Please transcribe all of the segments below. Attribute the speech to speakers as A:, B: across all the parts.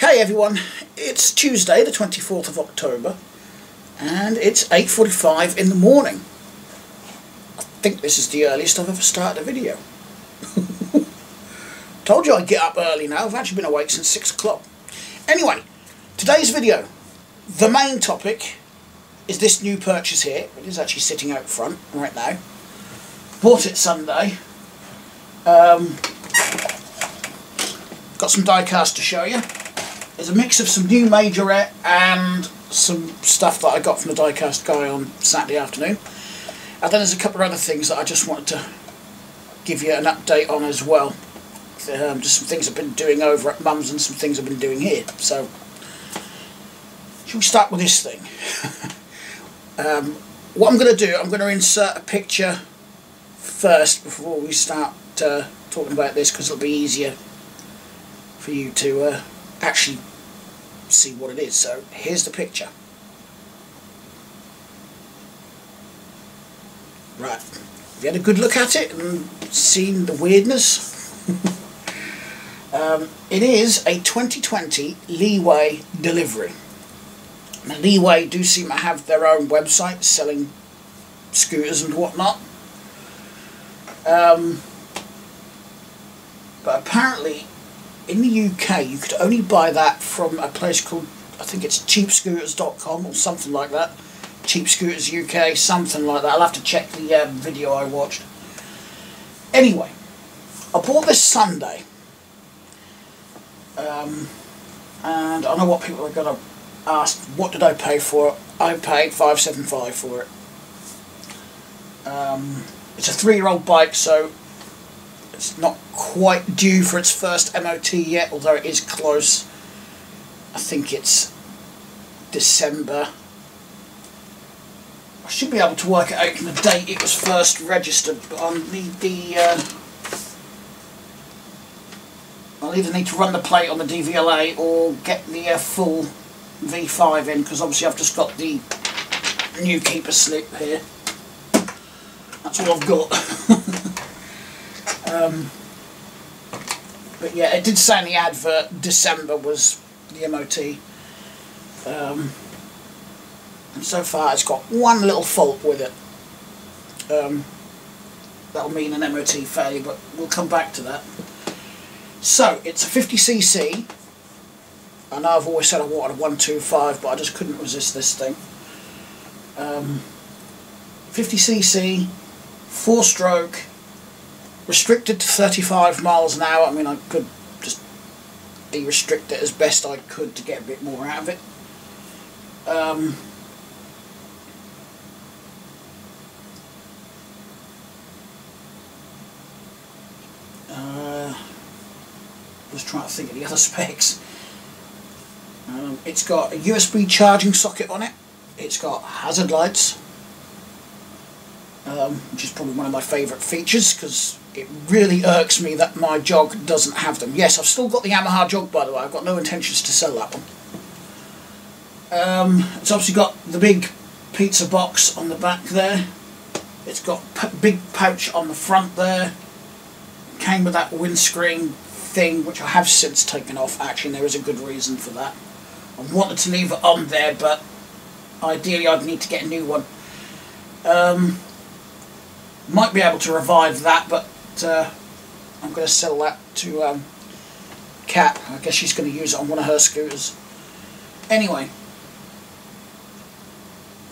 A: Hey everyone, it's Tuesday the 24th of October and it's 8.45 in the morning. I think this is the earliest I've ever started a video. Told you I'd get up early now, I've actually been awake since 6 o'clock. Anyway, today's video, the main topic is this new purchase here. It is actually sitting out front right now. Bought it Sunday. Um, got some die cast to show you. There's a mix of some new majorette and some stuff that I got from the diecast guy on Saturday afternoon. And then there's a couple of other things that I just wanted to give you an update on as well. Um, just some things I've been doing over at Mum's and some things I've been doing here. So, shall we start with this thing? um, what I'm going to do, I'm going to insert a picture first before we start uh, talking about this because it'll be easier for you to uh, actually see what it is. So here's the picture. Right, have you had a good look at it and seen the weirdness? um, it is a 2020 Leeway delivery. Now, Leeway do seem to have their own website selling scooters and whatnot. Um, but apparently in the UK you could only buy that from a place called I think it's cheapscooters.com or something like that. Cheap Scooters UK something like that. I'll have to check the um, video I watched. Anyway I bought this Sunday um, and I know what people are going to ask what did I pay for it? I paid 575 for it. Um, it's a three year old bike so it's not quite due for its first MOT yet, although it is close. I think it's December. I should be able to work it out from the date it was first registered, but I'll need the... Uh, I'll either need to run the plate on the DVLA or get the uh, full V5 in, because obviously I've just got the new keeper slip here. That's all I've got. Um, but yeah, it did say in the advert December was the MOT. Um, and so far it's got one little fault with it. Um, that'll mean an MOT failure, but we'll come back to that. So, it's a 50cc. I know I've always said I wanted a 125, but I just couldn't resist this thing. Um, 50cc, four stroke, restricted to 35 miles an hour. I mean, I could just de-restrict it as best I could to get a bit more out of it. Um, uh, just trying to think of the other specs. Um, it's got a USB charging socket on it. It's got hazard lights, um, which is probably one of my favourite features because it really irks me that my jog doesn't have them. Yes, I've still got the Yamaha jog by the way, I've got no intentions to sell that one. Um, it's obviously got the big pizza box on the back there. It's got big pouch on the front there. Came with that windscreen thing, which I have since taken off. Actually, there is a good reason for that. I wanted to leave it on there, but ideally I'd need to get a new one. Um, might be able to revive that, but uh, I'm going to sell that to um, Kat. I guess she's going to use it on one of her scooters. Anyway,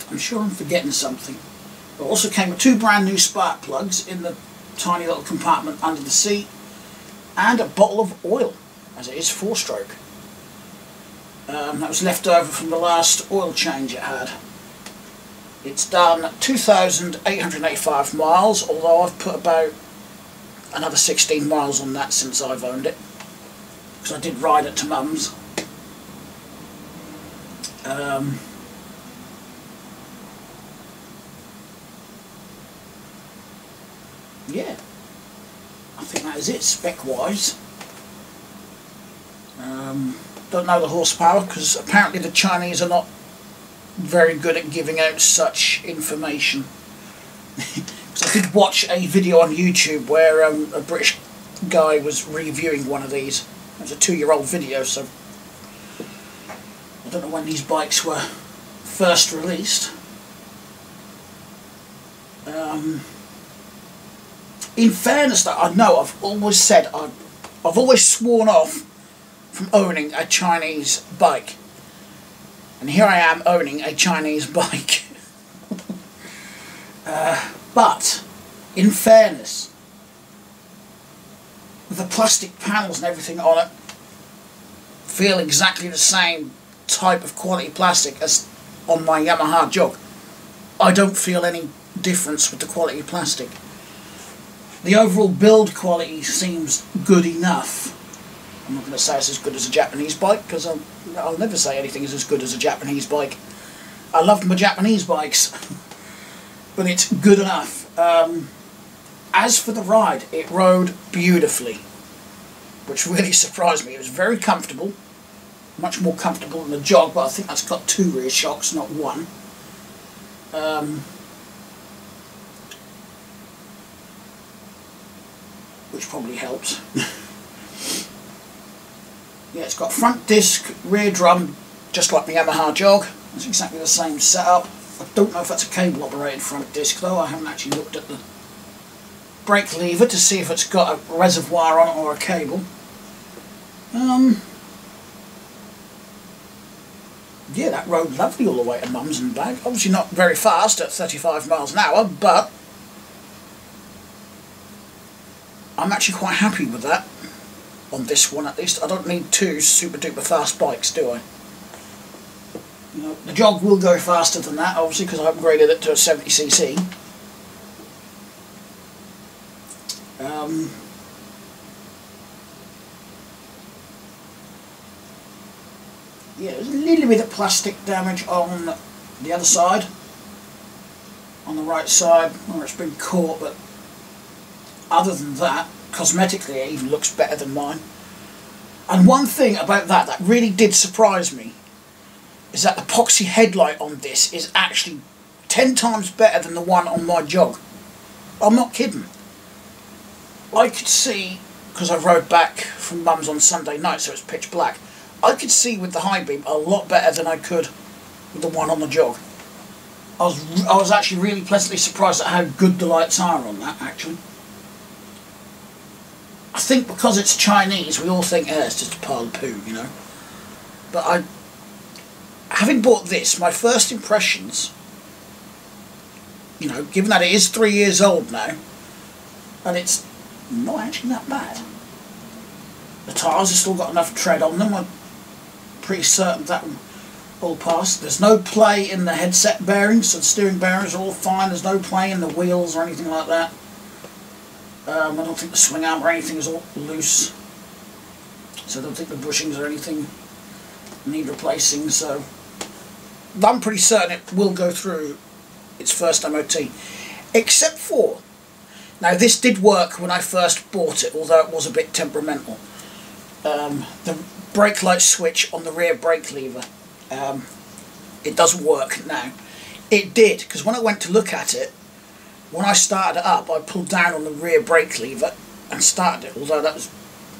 A: I'm sure I'm forgetting something. It also came with two brand new spark plugs in the tiny little compartment under the seat and a bottle of oil, as it is four-stroke. Um, that was left over from the last oil change it had. It's done 2,885 miles, although I've put about another 16 miles on that since I've owned it. Because I did ride it to Mum's. Um, yeah, I think that is it spec-wise. Um, don't know the horsepower because apparently the Chinese are not very good at giving out such information. I did watch a video on YouTube where um, a British guy was reviewing one of these. It was a two-year-old video, so I don't know when these bikes were first released. Um, in fairness, though, I know I've always said I've, I've always sworn off from owning a Chinese bike, and here I am owning a Chinese bike. uh, but in fairness, the plastic panels and everything on it feel exactly the same type of quality plastic as on my Yamaha jog. I don't feel any difference with the quality plastic. The overall build quality seems good enough. I'm not going to say it's as good as a Japanese bike because I'll, never say anything is as good as a Japanese bike. I love my Japanese bikes, but it's good enough. Um, as for the ride, it rode beautifully, which really surprised me. It was very comfortable, much more comfortable than the jog, but I think that's got two rear shocks, not one. Um, which probably helps. yeah, it's got front disc, rear drum, just like the Yamaha jog. It's exactly the same setup. I don't know if that's a cable operated front disc though, I haven't actually looked at the brake lever to see if it's got a reservoir on it or a cable. Um, yeah, that rode lovely all the way to Mums and back. Obviously not very fast at 35 miles an hour, but I'm actually quite happy with that. On this one at least. I don't need two super duper fast bikes, do I? You know, the jog will go faster than that, obviously, because I upgraded it to a 70cc. Um, yeah, there's a little bit of plastic damage on the other side, on the right side, where it's been caught, but other than that, cosmetically it even looks better than mine. And one thing about that that really did surprise me is that the epoxy headlight on this is actually 10 times better than the one on my jog. I'm not kidding. I could see, because I rode back from Mum's on Sunday night so it's pitch black, I could see with the high beam a lot better than I could with the one on the jog. I was, I was actually really pleasantly surprised at how good the lights are on that actually. I think because it's Chinese, we all think, eh, it's just a pile of poo, you know. But I, having bought this, my first impressions, you know, given that it is three years old now, and it's not actually that bad. The tyres have still got enough tread on them. I'm pretty certain that will all pass. There's no play in the headset bearings, so the steering bearings are all fine. There's no play in the wheels or anything like that. Um, I don't think the swing arm or anything is all loose. So I don't think the bushings or anything need replacing. So I'm pretty certain it will go through its first MOT. Except for, now this did work when I first bought it, although it was a bit temperamental. Um, the brake light switch on the rear brake lever, um, it doesn't work now. It did, because when I went to look at it, when I started it up, I pulled down on the rear brake lever and started it, although that was,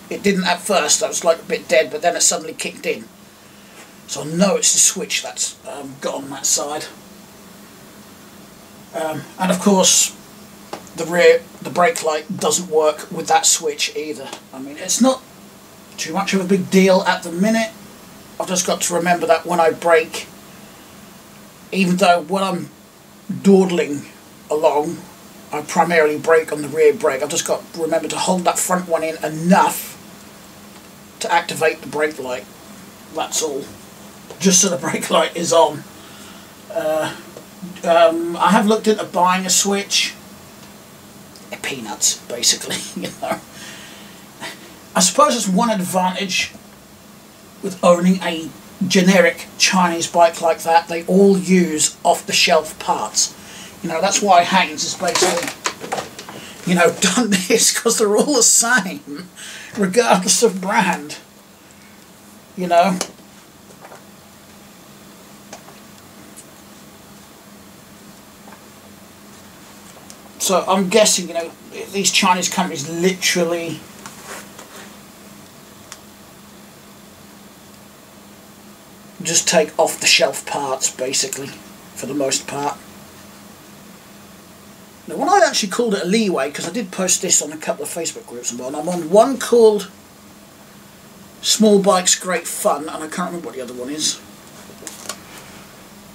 A: it didn't at first, that was like a bit dead, but then it suddenly kicked in. So I know it's the switch that's um, got on that side. Um, and of course, the rear, the brake light doesn't work with that switch either. I mean, it's not too much of a big deal at the minute. I've just got to remember that when I brake, even though when I'm dawdling along, I primarily brake on the rear brake. I've just got to remember to hold that front one in enough to activate the brake light. That's all. Just so the brake light is on. Uh, um, I have looked into buying a switch. A peanuts, basically, you know. I suppose there's one advantage with owning a generic Chinese bike like that. They all use off-the-shelf parts. You know, that's why Haynes is basically, you know, done this because they're all the same, regardless of brand. You know. So I'm guessing, you know, these Chinese companies literally just take off the shelf parts basically for the most part. Now when I actually called it a leeway because I did post this on a couple of Facebook groups and I'm on one called Small Bikes Great Fun and I can't remember what the other one is.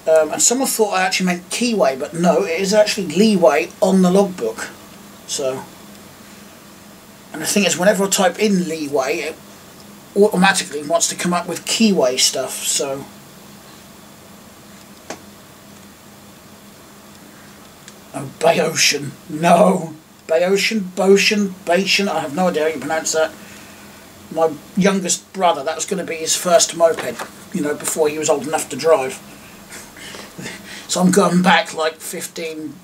A: Um, and someone thought I actually meant keyway but no it is actually leeway on the logbook. So and the thing is whenever I type in leeway it automatically wants to come up with keyway stuff so Oh, Bayocean. No. Bayocean, Bocean, Bacian, I have no idea how you pronounce that. My youngest brother, that was going to be his first moped, you know, before he was old enough to drive. so I'm going back like 15,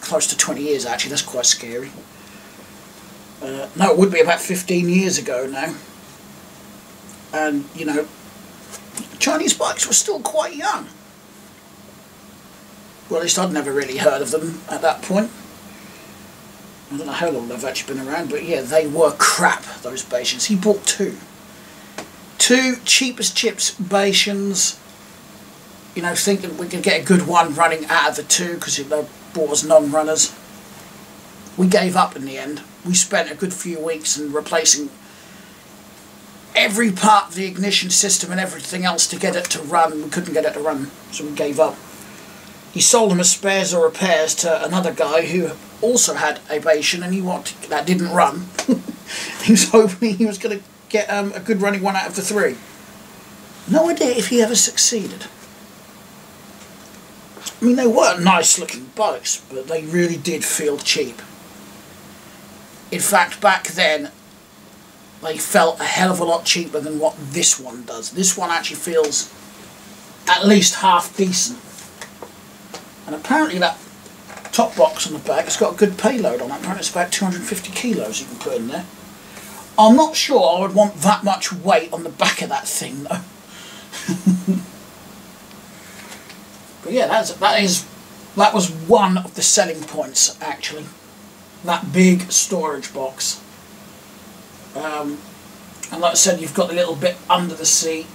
A: close to 20 years actually, that's quite scary. Uh, no, it would be about 15 years ago now. And, you know, Chinese bikes were still quite young. Well, at least I'd never really heard of them at that point. I don't know how long they've actually been around, but yeah, they were crap, those Bacians. He bought two. Two cheapest chips Bacians. You know, thinking we could get a good one running out of the two because they bought us non-runners. We gave up in the end. We spent a good few weeks in replacing every part of the ignition system and everything else to get it to run. We couldn't get it to run, so we gave up. He sold them as spares or repairs to another guy who also had a Bacian and he wanted, that didn't run. he was hoping he was going to get um, a good running one out of the three. No idea if he ever succeeded. I mean, they were nice looking bikes, but they really did feel cheap. In fact, back then, they felt a hell of a lot cheaper than what this one does. This one actually feels at least half decent. And apparently that top box on the back has got a good payload on it. Apparently it's about 250 kilos you can put in there. I'm not sure I would want that much weight on the back of that thing though. but yeah, that's, that is that was one of the selling points actually that big storage box. Um, and like I said, you've got the little bit under the seat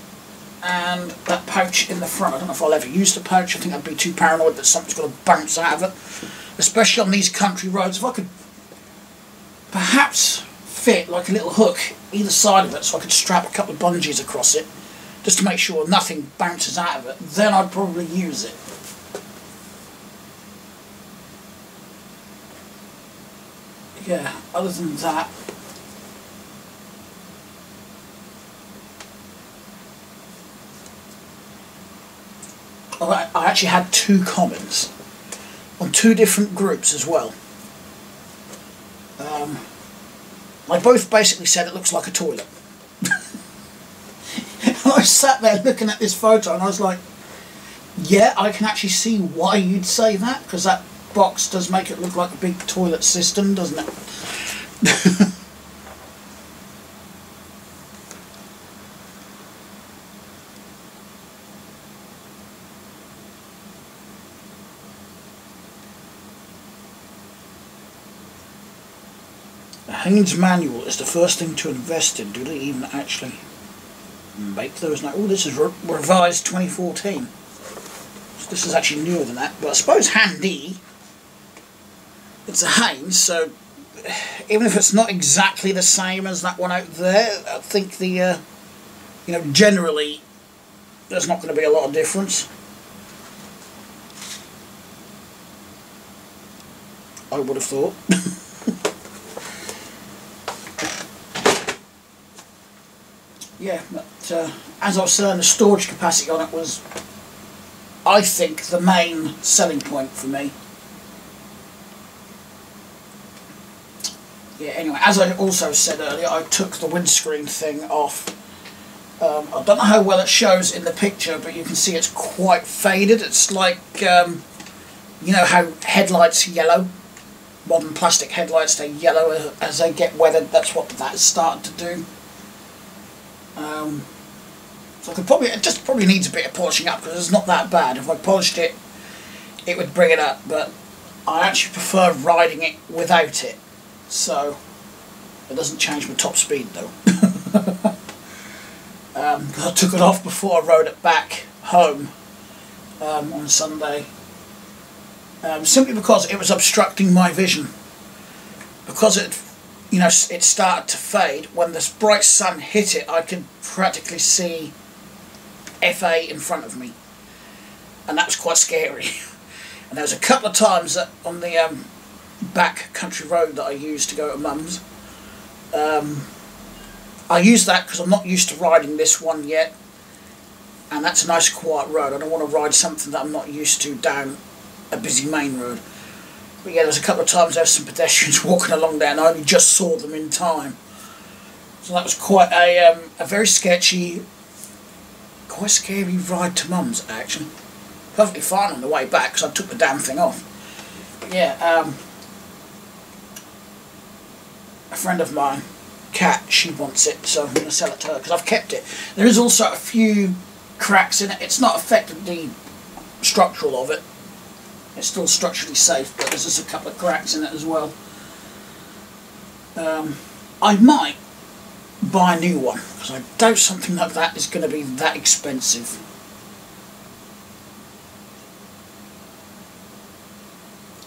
A: and that pouch in the front. I don't know if I'll ever use the pouch. I think I'd be too paranoid that something's going to bounce out of it. Especially on these country roads. If I could perhaps fit like a little hook either side of it so I could strap a couple of bungees across it just to make sure nothing bounces out of it, then I'd probably use it. yeah, other than that, I actually had two comments on two different groups as well. Um, they both basically said it looks like a toilet. and I sat there looking at this photo and I was like, yeah, I can actually see why you'd say that because that box does make it look like a big toilet system, doesn't it? Haynes manual is the first thing to invest in. Do they even actually make those now? Oh, this is re revised 2014. So this is actually newer than that, but I suppose handy it's a Haynes, so even if it's not exactly the same as that one out there, I think the, uh, you know, generally there's not going to be a lot of difference. I would have thought. yeah, but uh, as I was saying, the storage capacity on it was, I think, the main selling point for me. yeah, anyway, as I also said earlier, I took the windscreen thing off. Um, I don't know how well it shows in the picture, but you can see it's quite faded. It's like, um, you know how headlights are yellow? Modern plastic headlights, they're yellow as they get weathered. That's what that's starting to do. Um, so I could probably, it just probably needs a bit of polishing up because it's not that bad. If I polished it, it would bring it up, but I actually prefer riding it without it. So, it doesn't change my top speed though. Um, I took it off before I rode it back home um, on Sunday. Um, simply because it was obstructing my vision. Because it, you know, it started to fade. When this bright sun hit it, I could practically see FA in front of me. And that was quite scary. and there was a couple of times that on the um, back country road that I used to go to mum's, um, I use that because I'm not used to riding this one yet and that's a nice quiet road. I don't want to ride something that I'm not used to down a busy main road. But yeah, there's a couple of times there were some pedestrians walking along there and I only just saw them in time. So that was quite a, um, a very sketchy, quite scary ride to mum's actually. Perfectly fine on the way back because I took the damn thing off. But yeah, um, a friend of mine cat, she wants it, so I'm going to sell it to her because I've kept it. There is also a few cracks in it. It's not affected the structural of it. It's still structurally safe, but there's just a couple of cracks in it as well. Um, I might buy a new one because I doubt something like that is going to be that expensive.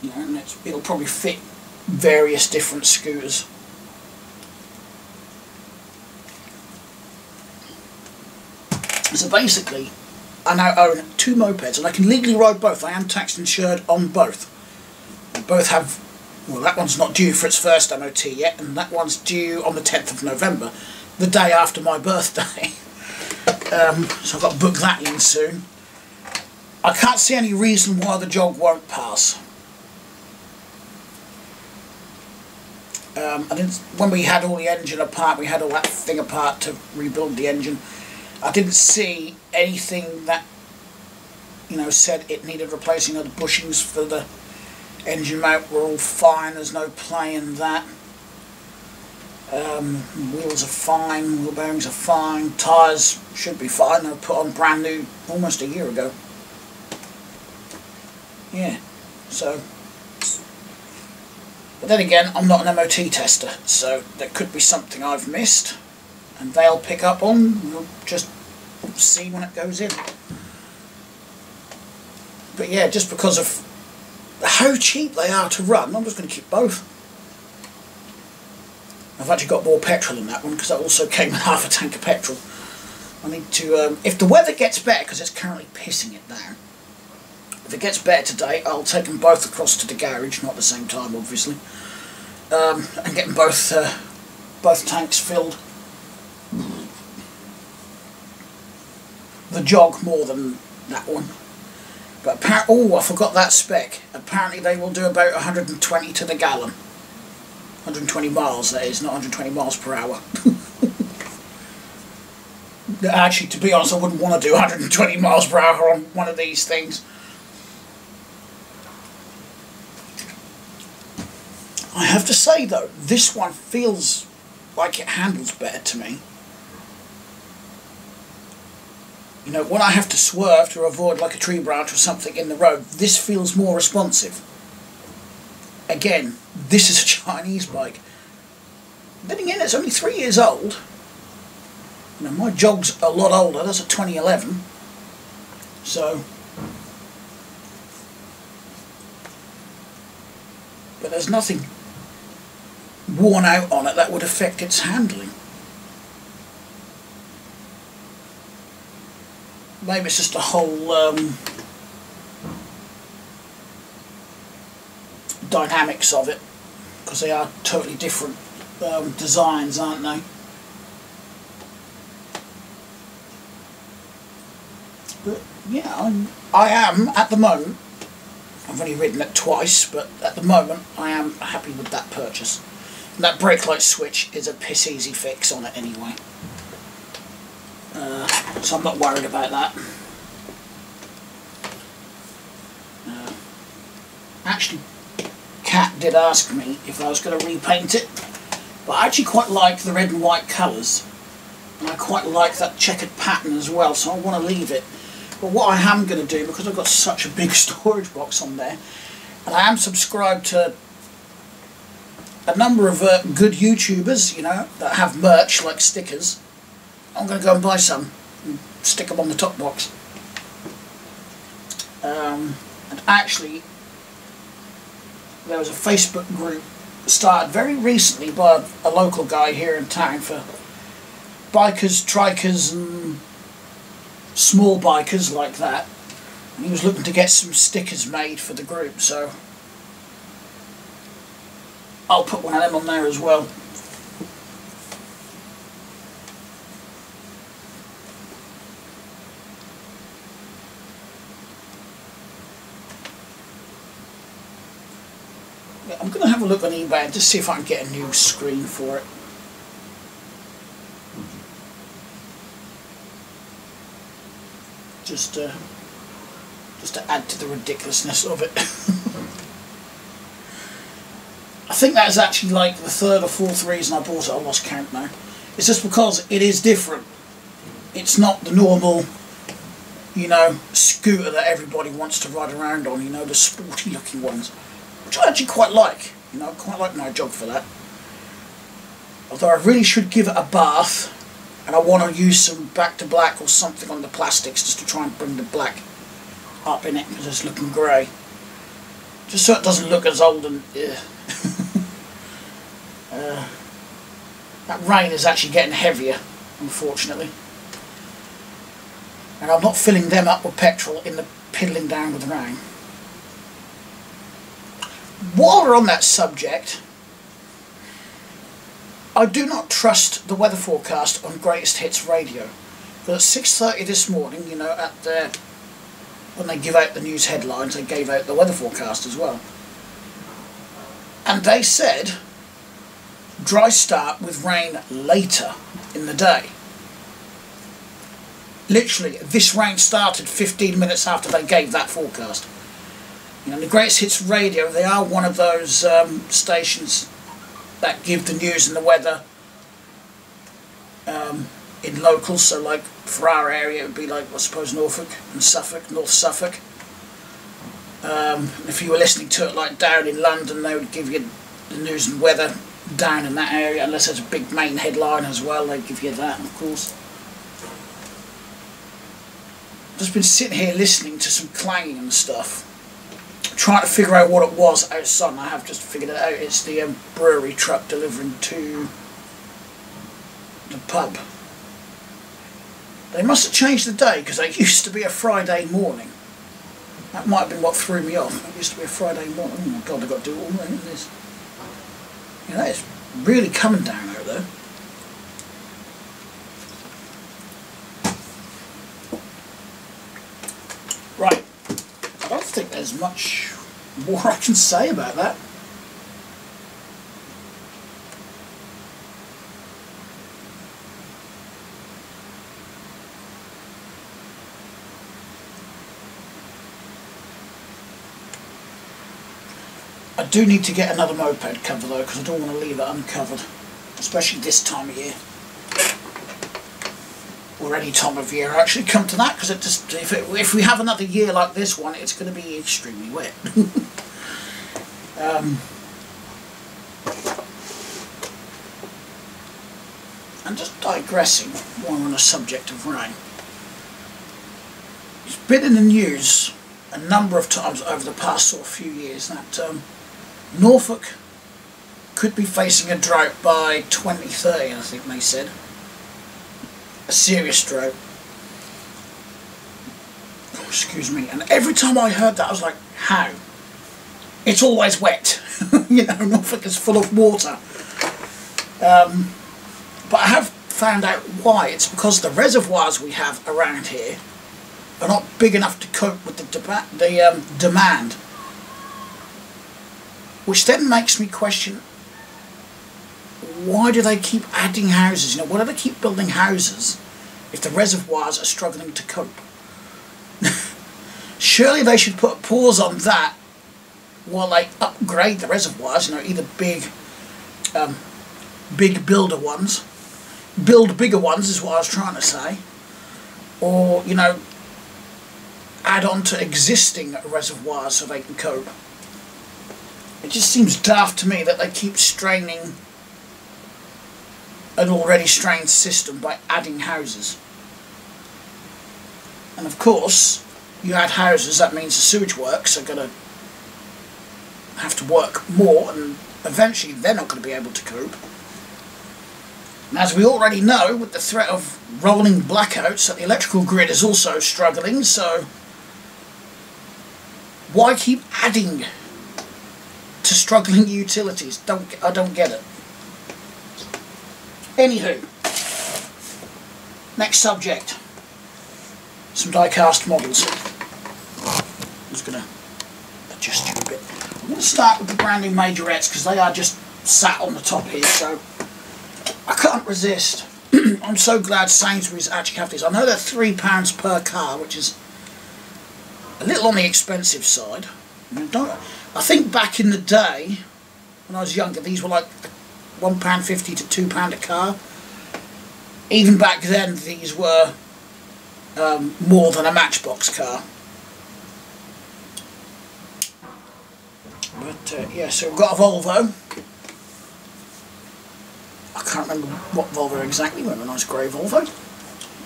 A: You know, it'll probably fit various different scooters. So basically, I now own two mopeds and I can legally ride both. I am taxed and insured on both. They both have, well that one's not due for its first MOT yet and that one's due on the 10th of November, the day after my birthday. um, so I've got to book that in soon. I can't see any reason why the jog won't pass. Um, didn't, when we had all the engine apart, we had all that thing apart to rebuild the engine. I didn't see anything that you know said it needed replacing. The bushings for the engine mount were all fine. There's no play in that. Um, wheels are fine. Wheel bearings are fine. Tyres should be fine. They were put on brand new almost a year ago. Yeah. So. But then again, I'm not an MOT tester, so there could be something I've missed and they'll pick up on. We'll just see when it goes in. But yeah, just because of how cheap they are to run, I'm just going to keep both. I've actually got more petrol in that one because that also came with half a tank of petrol. I need to, um, if the weather gets better, because it's currently pissing it down, if it gets better today, I'll take them both across to the garage, not at the same time obviously, um, and get them both, uh, both tanks filled. The jog more than that one. But oh, I forgot that spec. Apparently they will do about 120 to the gallon. 120 miles, that is, not 120 miles per hour. Actually, to be honest, I wouldn't want to do 120 miles per hour on one of these things. I have to say, though, this one feels like it handles better to me. You know, when I have to swerve to avoid like a tree branch or something in the road, this feels more responsive. Again, this is a Chinese bike. Then again, it's only three years old. You know, my jog's a lot older, that's a 2011. So, but there's nothing worn out on it that would affect its handling. Maybe it's just a whole um, dynamics of it because they are totally different um, designs aren't they? But yeah I'm, I am at the moment I've only ridden it twice but at the moment I am happy with that purchase. And that brake light switch is a piss easy fix on it anyway so I'm not worried about that. Uh, actually, Cat did ask me if I was going to repaint it, but I actually quite like the red and white colours. And I quite like that checkered pattern as well, so I want to leave it. But what I am going to do, because I've got such a big storage box on there, and I am subscribed to a number of uh, good YouTubers, you know, that have merch like stickers, I'm going to go and buy some stick them on the top box. Um, and actually, there was a Facebook group started very recently by a local guy here in town for bikers, trikers and small bikers like that. And he was looking to get some stickers made for the group, so I'll put one of them on there as well. Yeah, I'm going to have a look on eBay and just see if I can get a new screen for it. Just, uh, just to add to the ridiculousness of it. I think that is actually like the third or fourth reason I bought it. I lost count now. It's just because it is different. It's not the normal, you know, scooter that everybody wants to ride around on. You know, the sporty looking ones which I actually quite like. You know, I quite like my jog for that. Although I really should give it a bath, and I want to use some back to black or something on the plastics just to try and bring the black up in it because it's looking grey. Just so it doesn't look as old and... uh, that rain is actually getting heavier, unfortunately. And I'm not filling them up with petrol in the piddling down with rain. While we're on that subject, I do not trust the weather forecast on Greatest Hits Radio. Because at 6.30 this morning, you know, at the, when they give out the news headlines, they gave out the weather forecast as well. And they said, dry start with rain later in the day. Literally, this rain started 15 minutes after they gave that forecast. You know, the Greatest Hits Radio, they are one of those um, stations that give the news and the weather um, in locals. So, like for our area, it would be like I suppose Norfolk and Suffolk, North Suffolk. Um, if you were listening to it like down in London, they would give you the news and weather down in that area, unless there's a big main headline as well. They'd give you that, of course. Just been sitting here listening to some clanging and stuff trying to figure out what it was outside I have just figured it out. It's the um, brewery truck delivering to the pub. They must have changed the day because it used to be a Friday morning. That might have been what threw me off. It used to be a Friday morning. Oh my god, I've got to do all this. Yeah, that is really coming down out there. Right. I don't think there's much more I can say about that. I do need to get another moped cover though because I don't want to leave it uncovered, especially this time of year or any time of year actually come to that because it just if, it, if we have another year like this one it's going to be extremely wet. Um, and just digressing while on the subject of rain. It's been in the news a number of times over the past sort of few years that um, Norfolk could be facing a drought by 2030 I think they said a serious drought. Oh, excuse me. And every time I heard that, I was like, how? It's always wet. you know, Norfolk is full of water. Um, but I have found out why. It's because the reservoirs we have around here are not big enough to cope with the, the um, demand. Which then makes me question why do they keep adding houses? You know, why do they keep building houses if the reservoirs are struggling to cope? Surely they should put a pause on that while they upgrade the reservoirs, you know, either big, um, big builder ones, build bigger ones is what I was trying to say, or, you know, add on to existing reservoirs so they can cope. It just seems daft to me that they keep straining an already strained system by adding houses. And of course, you add houses, that means the sewage works are going to have to work more and eventually they're not going to be able to cope. And as we already know, with the threat of rolling blackouts, that the electrical grid is also struggling, so why keep adding to struggling utilities? Don't I don't get it. Anywho, next subject. Some die-cast models. I'm just going to adjust you a bit. I'm going to start with the brand new majorettes because they are just sat on the top here, so I can't resist. I'm so glad Sainsbury's actually have these. I know they're £3 per car, which is a little on the expensive side. I think back in the day, when I was younger, these were like £1.50 to £2 a car. Even back then, these were um, more than a Matchbox car. But uh, yeah, so we've got a Volvo. I can't remember what Volvo exactly, but a nice grey Volvo.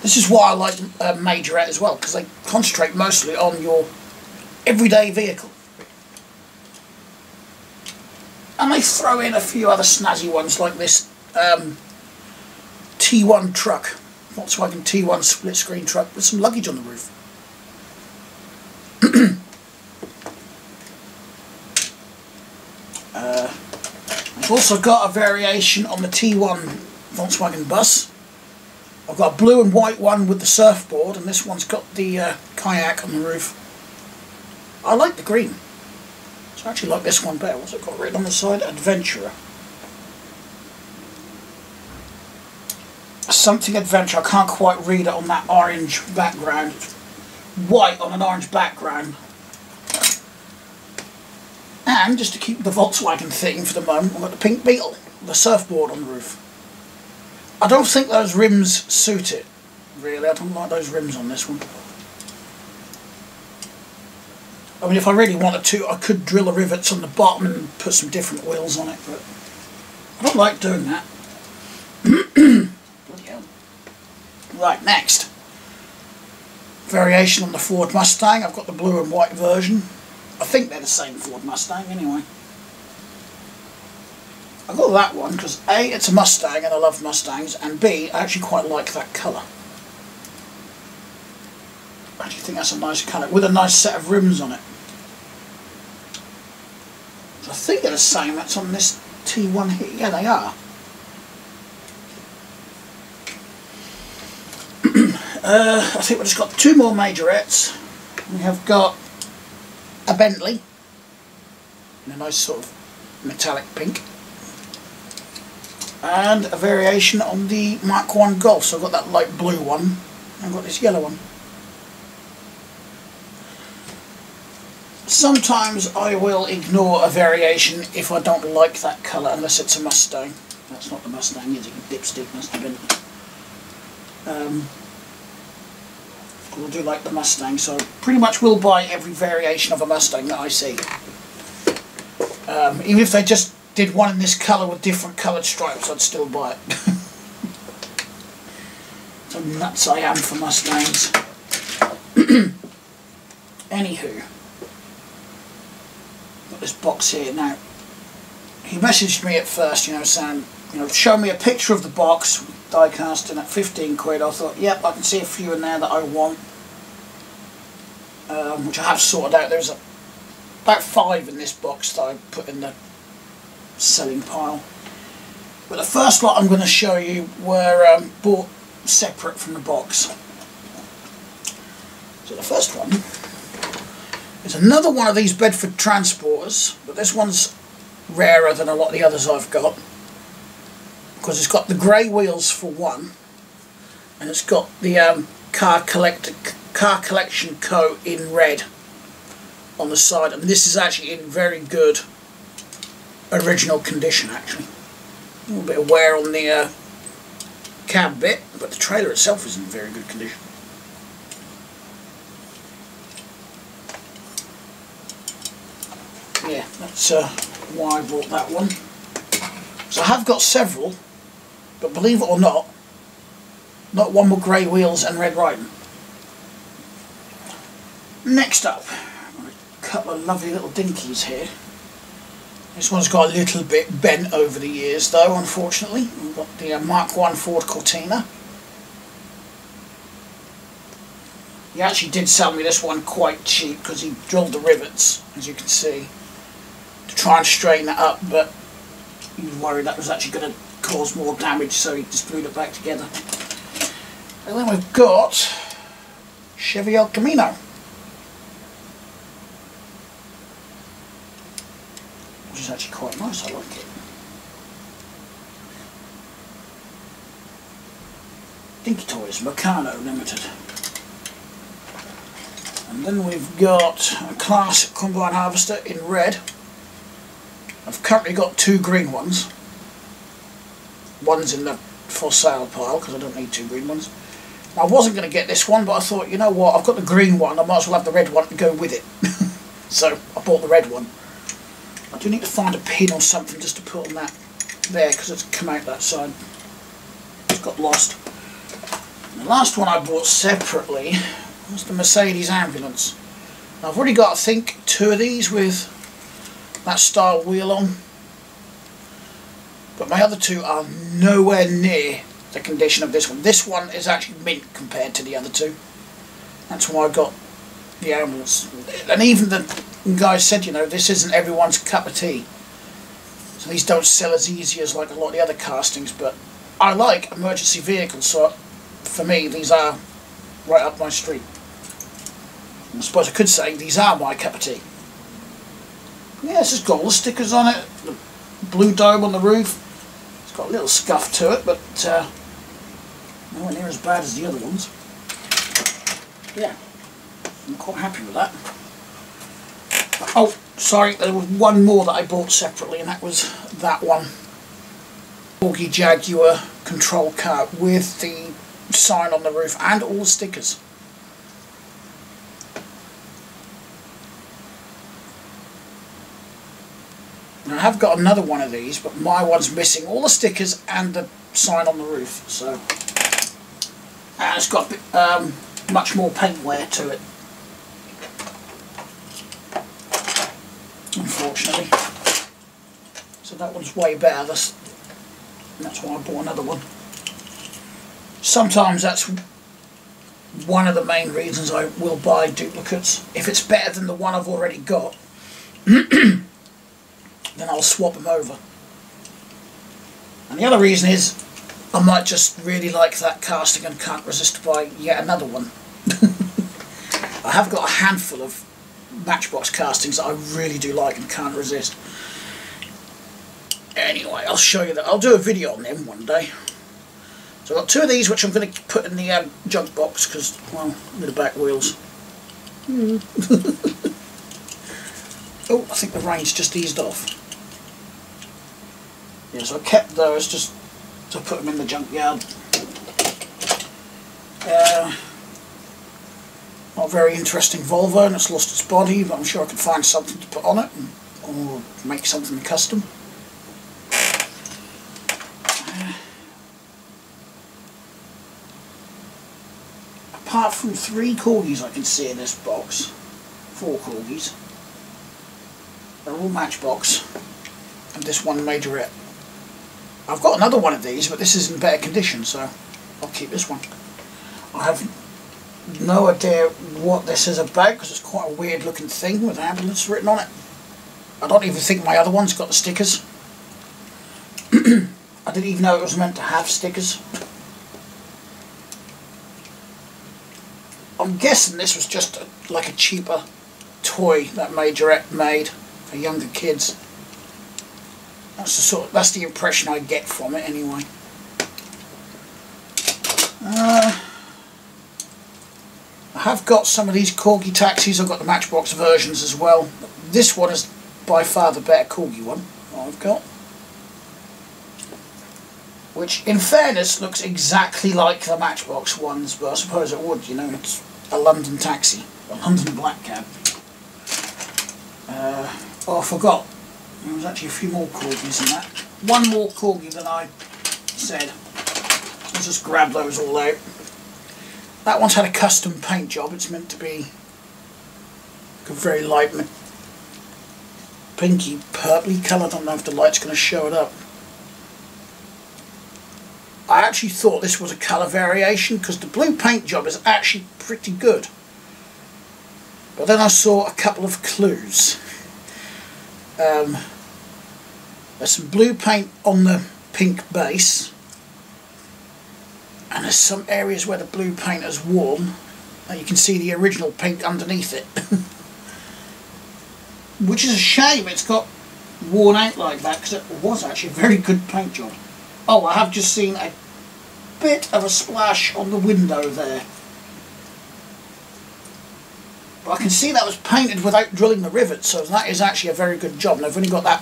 A: This is why I like uh, Majorette as well, because they concentrate mostly on your everyday vehicle. And they throw in a few other snazzy ones like this um, T1 truck, Volkswagen T1 split screen truck with some luggage on the roof. uh, I've also got a variation on the T1 Volkswagen bus. I've got a blue and white one with the surfboard and this one's got the uh, kayak on the roof. I like the green. So I actually like this one better. What's it got written on the side? Adventurer. Something adventure. I can't quite read it on that orange background. white on an orange background. And just to keep the Volkswagen theme for the moment, I've got the pink Beetle, the surfboard on the roof. I don't think those rims suit it, really. I don't like those rims on this one. I mean, if I really wanted to, I could drill the rivets on the bottom and put some different wheels on it, but I don't like doing that. right, next. Variation on the Ford Mustang. I've got the blue and white version. I think they're the same Ford Mustang anyway. I got that one because A, it's a Mustang and I love Mustangs, and B, I actually quite like that colour. I actually think that's a nice colour, with a nice set of rims on it. I think they're the same that's on this T1 here. Yeah, they are. uh, I think we've just got two more majorettes. We have got a Bentley in a nice sort of metallic pink and a variation on the Mark 1 Golf. So I've got that light blue one I've got this yellow one. Sometimes I will ignore a variation if I don't like that colour unless it's a Mustang. That's not the Mustang, it's a dipstick must have been. Um, I do like the Mustang, so pretty much will buy every variation of a Mustang that I see. Um, even if they just did one in this colour with different coloured stripes, I'd still buy it. so nuts I am for Mustangs. Anywho this box here. Now, he messaged me at first, you know, saying, you know, show me a picture of the box, die casting at 15 quid. I thought, yep, I can see a few in there that I want, um, which I have sorted out. There's a, about five in this box that I put in the selling pile. But the first lot I'm going to show you were um, bought separate from the box. So the first one there's another one of these Bedford transporters, but this one's rarer than a lot of the others I've got. Because it's got the grey wheels for one, and it's got the um, car, collector, car collection co in red on the side. And this is actually in very good original condition actually. A little bit of wear on the uh, cab bit, but the trailer itself is in very good condition. Yeah, that's uh, why I bought that one. So I have got several But believe it or not, not one with grey wheels and red riding. Next up, a couple of lovely little dinkies here. This one's got a little bit bent over the years though, unfortunately. We've got the uh, Mark 1 Ford Cortina. He actually did sell me this one quite cheap because he drilled the rivets, as you can see, to try and straighten it up, but he was worried that was actually going to cause more damage, so he just glued it back together. And then we've got Chevy El Camino. Which is actually quite nice, I like it. Dinky Toys, Meccano Limited. And then we've got a classic combine harvester in red. I've currently got two green ones. One's in the for sale pile because I don't need two green ones. I wasn't going to get this one, but I thought, you know what, I've got the green one, I might as well have the red one to go with it. so I bought the red one. I do need to find a pin or something just to put on that there because it's come out that side. It's got lost. And the last one I bought separately was the Mercedes ambulance. I've already got, I think, two of these with that style wheel on. But my other two are nowhere near the condition of this one. This one is actually mint compared to the other two. That's why I got the animals. And even the guys said, you know, this isn't everyone's cup of tea. So these don't sell as easy as like a lot of the other castings, but I like emergency vehicles, so for me these are right up my street. I suppose I could say these are my cup of tea. Yeah, this has got all the stickers on it, the blue dome on the roof. It's got a little scuff to it, but uh, nowhere near as bad as the other ones. Yeah, I'm quite happy with that. Oh, sorry, there was one more that I bought separately, and that was that one. Corgi Jaguar control car with the sign on the roof and all the stickers. Have got another one of these, but my one's missing all the stickers and the sign on the roof. So, and it's got um, much more paint wear to it. Unfortunately. So that one's way better. That's, that's why I bought another one. Sometimes that's one of the main reasons I will buy duplicates. If it's better than the one I've already got, then I'll swap them over. And the other reason is I might just really like that casting and can't resist to buy yet another one. I have got a handful of Matchbox castings that I really do like and can't resist. Anyway, I'll show you that. I'll do a video on them one day. So I've got two of these which I'm going to put in the um, junk box because, well, with the back wheels. Mm. oh, I think the rain's just eased off. Yeah, so I kept those just to put them in the junkyard. Uh, not a very interesting Volvo and it's lost its body, but I'm sure I could find something to put on it and, or make something custom. Uh, apart from three corgis I can see in this box, four corgis, they're all Matchbox, and this one majorette. I've got another one of these, but this is in better condition, so I'll keep this one. I have no idea what this is about, because it's quite a weird looking thing with ambulance written on it. I don't even think my other one's got the stickers. I didn't even know it was meant to have stickers. I'm guessing this was just a, like a cheaper toy that Majorette made for younger kids. That's the sort. Of, that's the impression I get from it, anyway. Uh, I have got some of these Corgi taxis. I've got the Matchbox versions as well. This one is by far the better Corgi one I've got. Which, in fairness, looks exactly like the Matchbox ones, but I suppose it would, you know, it's a London taxi, a London black cab. Uh, oh, I forgot. There was actually a few more corgis in that. One more corgi than I said. I'll just grab those all out. That one's had a custom paint job. It's meant to be a very light pinky purpley colour. I don't know if the light's going to show it up. I actually thought this was a colour variation because the blue paint job is actually pretty good. But then I saw a couple of clues. Um, there's some blue paint on the pink base and there's some areas where the blue paint has worn and you can see the original paint underneath it. Which is a shame it's got worn out like that because it was actually a very good paint job. Oh, I have just seen a bit of a splash on the window there. But I can see that was painted without drilling the rivets, so that is actually a very good job. And I've only got that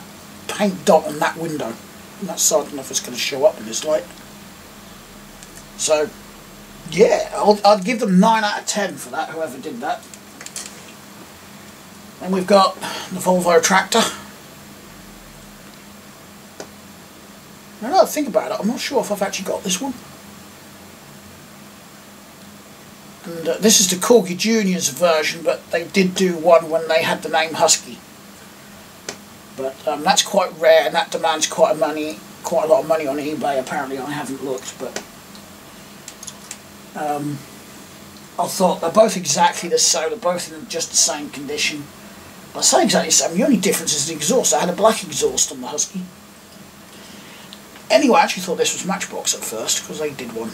A: paint dot on that window. And that's know if it's going to show up in this light. So, yeah, I'll, I'd give them 9 out of 10 for that, whoever did that. then we've got the Volvo tractor. Now that I think about it, I'm not sure if I've actually got this one. And uh, this is the Corgi Juniors version, but they did do one when they had the name Husky. But um, that's quite rare, and that demands quite a money, quite a lot of money on eBay. Apparently, I haven't looked, but um, I thought they're both exactly the same. They're both in just the same condition. I say exactly the same. The only difference is the exhaust. I had a black exhaust on the Husky. Anyway, I actually thought this was Matchbox at first because they did one.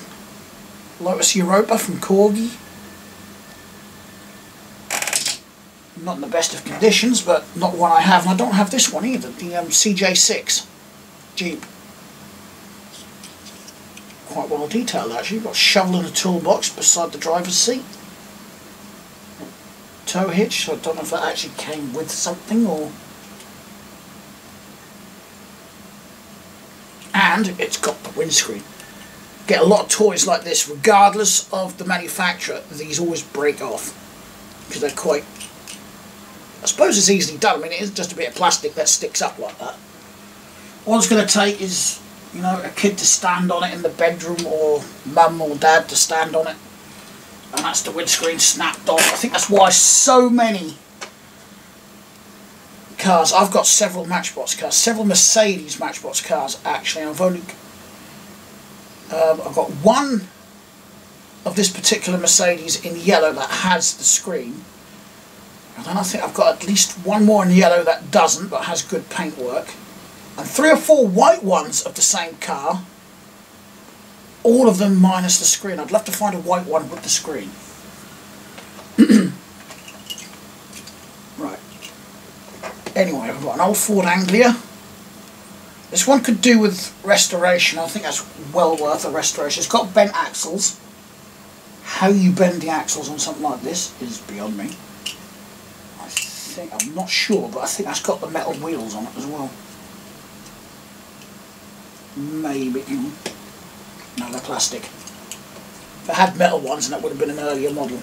A: Lotus Europa from Corgi. Not in the best of conditions, but not one I have. And I don't have this one either, the um, CJ6 Jeep. Quite well detailed actually. Got a shovel and a toolbox beside the driver's seat. Tow hitch, so I don't know if that actually came with something or... And it's got the windscreen get a lot of toys like this regardless of the manufacturer these always break off because they're quite I suppose it's easily done. I mean it is just a bit of plastic that sticks up like that. All it's going to take is you know a kid to stand on it in the bedroom or mum or dad to stand on it. And that's the windscreen snapped off. I think that's why so many cars I've got several Matchbox cars several Mercedes Matchbox cars actually. I've only um, I've got one of this particular Mercedes in yellow that has the screen. And then I think I've got at least one more in yellow that doesn't but has good paintwork. And three or four white ones of the same car. All of them minus the screen. I'd love to find a white one with the screen. right. Anyway, I've got an old Ford Anglia. This one could do with restoration. I think that's well worth a restoration. It's got bent axles. How you bend the axles on something like this is beyond me. I think, I'm not sure, but I think that's got the metal wheels on it as well. Maybe. No, they're plastic. If it had metal ones, then that would have been an earlier model.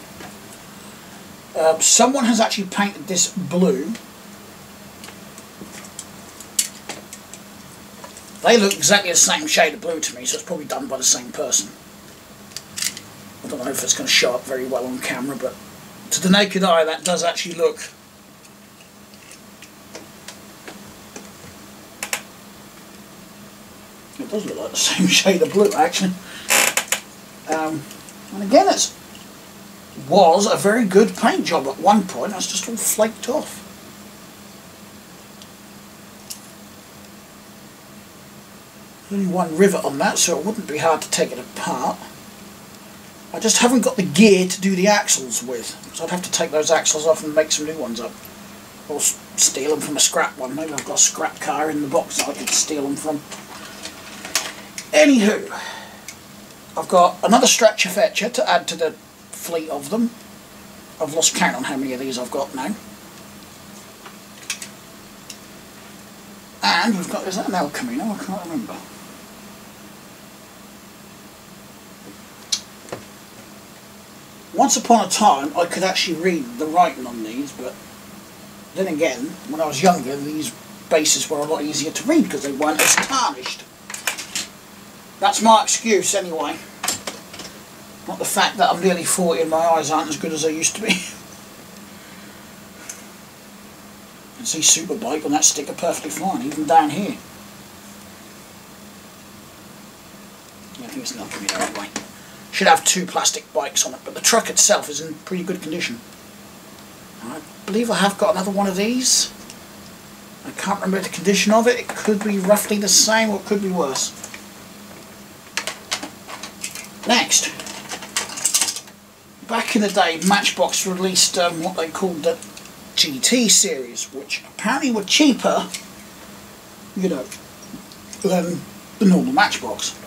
A: Um, someone has actually painted this blue They look exactly the same shade of blue to me, so it's probably done by the same person. I don't know if it's going to show up very well on camera, but to the naked eye that does actually look does look like the same shade of blue actually um, and again it was a very good paint job at one point that's just all flaked off only one rivet on that so it wouldn't be hard to take it apart. I just haven't got the gear to do the axles with so I'd have to take those axles off and make some new ones up. Or steal them from a scrap one. Maybe I've got a scrap car in the box that I could steal them from. Anywho, I've got another stretcher fetcher to add to the fleet of them. I've lost count on how many of these I've got now. And we've got, is that an El Camino? I can't remember. Once upon a time I could actually read the writing on these, but then again, when I was younger, these bases were a lot easier to read because they weren't as tarnished. That's my excuse anyway. Not the fact that I'm nearly 40 and my eyes aren't as good as they used to be. can see Superbike on that sticker perfectly fine, even down here. Yeah, I think it's not coming the right way. Should have two plastic bikes on it, but the truck itself is in pretty good condition. I believe I have got another one of these. I can't remember the condition of it. It could be roughly the same or it could be worse. Next. Back in the day, Matchbox released um, what they called the GT series, which apparently were cheaper, you know, than the normal Matchbox.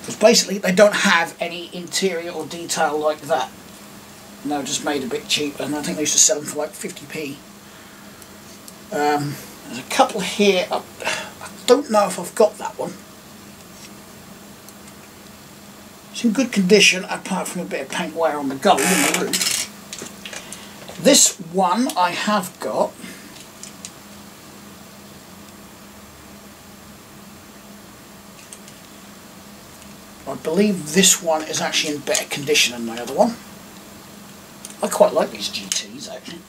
A: Because basically they don't have any interior or detail like that. And they were just made a bit cheaper, and I think they used to sell them for like 50p. Um, there's a couple here. I, I don't know if I've got that one. It's in good condition, apart from a bit of paint wear on the gold and the roof. This one I have got. I believe this one is actually in better condition than my other one. I quite like these GTs actually.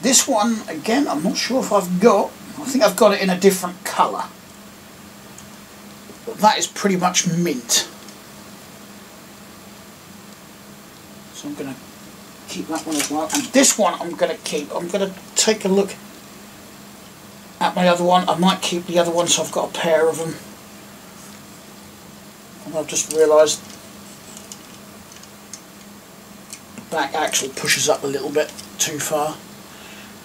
A: This one, again, I'm not sure if I've got, I think I've got it in a different colour. But that is pretty much mint. So I'm going to keep that one as well. And this one I'm going to keep, I'm going to take a look at my other one. I might keep the other one so I've got a pair of them. And I've just realised back axle pushes up a little bit too far.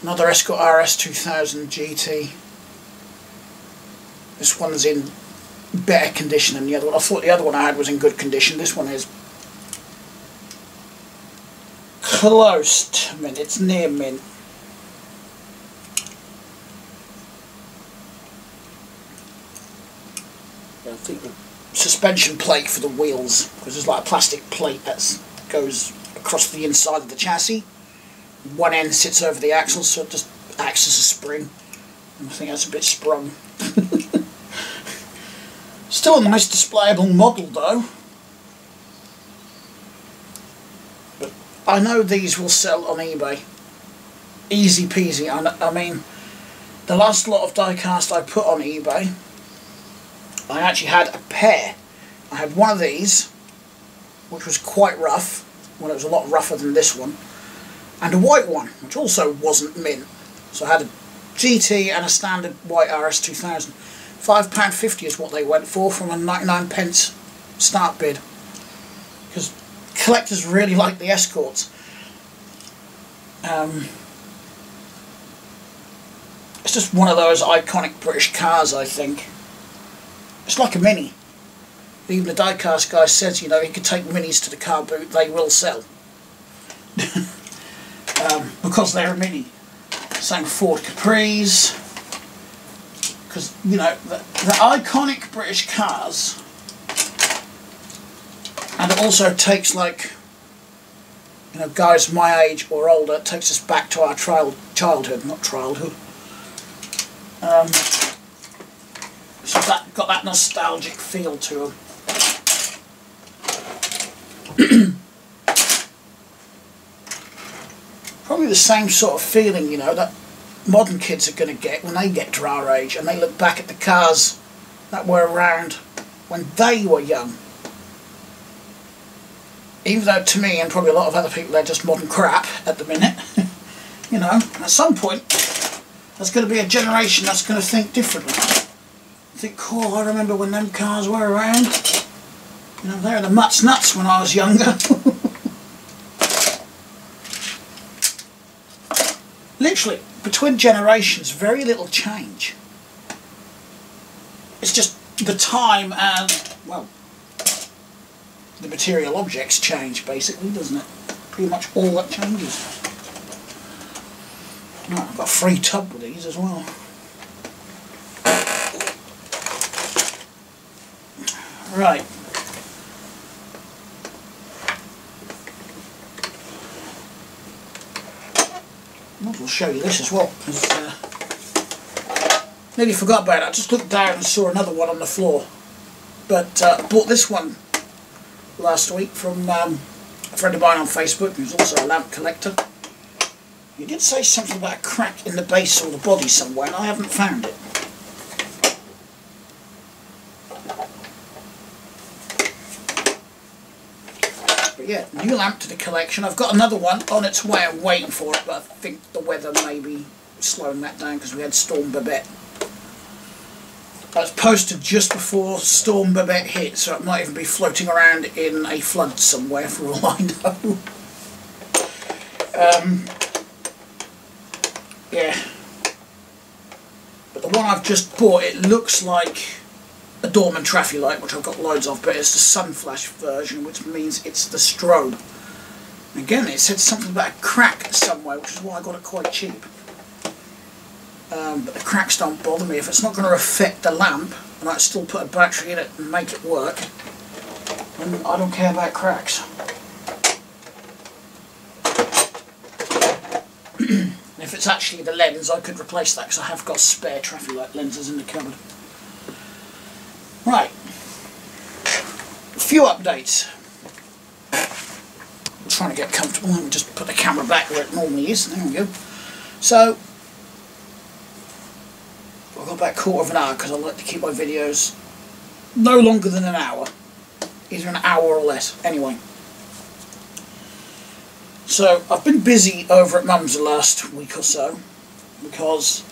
A: Another Escort RS 2000 GT. This one's in better condition than the other one. I thought the other one I had was in good condition. This one is close to mint. It's near mint. I think the suspension plate for the wheels, because there's like a plastic plate that goes across the inside of the chassis. One end sits over the axle, so it just acts as a spring. I think that's a bit sprung. Still a nice displayable model though. But I know these will sell on eBay. Easy peasy. I, I mean, the last lot of diecast I put on eBay, I actually had a pair. I had one of these, which was quite rough, well it was a lot rougher than this one, and a white one, which also wasn't mint. So I had a GT and a standard white RS2000. £5.50 is what they went for from a 99 pence start bid. Because collectors really like the Escorts. Um, it's just one of those iconic British cars, I think. It's like a Mini. Even the diecast guy says, you know, he could take Minis to the car boot, they will sell. um, because they're a Mini. Same Ford Capris. Because, you know, the, the iconic British cars and it also takes like you know guys my age or older it takes us back to our trial childhood not childhood um, so that got that nostalgic feel to them probably the same sort of feeling you know that modern kids are going to get when they get to our age and they look back at the cars that were around when they were young. Even though to me and probably a lot of other people they're just modern crap at the minute you know at some point there's going to be a generation that's going to think differently. Think cool I remember when them cars were around. You know they were the mutts nuts when I was younger. Literally between generations very little change it's just the time and well the material objects change basically, doesn't it? Pretty much all that changes. Right, I've got a free tub with these as well. Right. Might as well show you this as well. Uh, Nearly forgot about it. I just looked down and saw another one on the floor. But uh, bought this one last week from um, a friend of mine on Facebook who's also a lamp collector. He did say something about a crack in the base or the body somewhere and I haven't found it. But yeah, new lamp to the collection. I've got another one on its way. I'm waiting for it, but I think weather maybe slowing that down because we had Storm Babette. That's posted just before Storm Babette hit, so it might even be floating around in a flood somewhere for all I know. Um, yeah. But the one I've just bought, it looks like a Dorman Traffic Light, which I've got loads of, but it's the sun flash version, which means it's the strobe. Again, it said something about a crack somewhere, which is why I got it quite cheap. Um, but the cracks don't bother me. If it's not going to affect the lamp, and I still put a battery in it and make it work, then I don't care about cracks. if it's actually the lens, I could replace that because I have got spare traffic light lenses in the cupboard. Right. A few updates. Trying to get comfortable. Let me just put the camera back where it normally is. There we go. So, I've got about a quarter of an hour because I like to keep my videos no longer than an hour. Either an hour or less. Anyway. So, I've been busy over at Mum's the last week or so because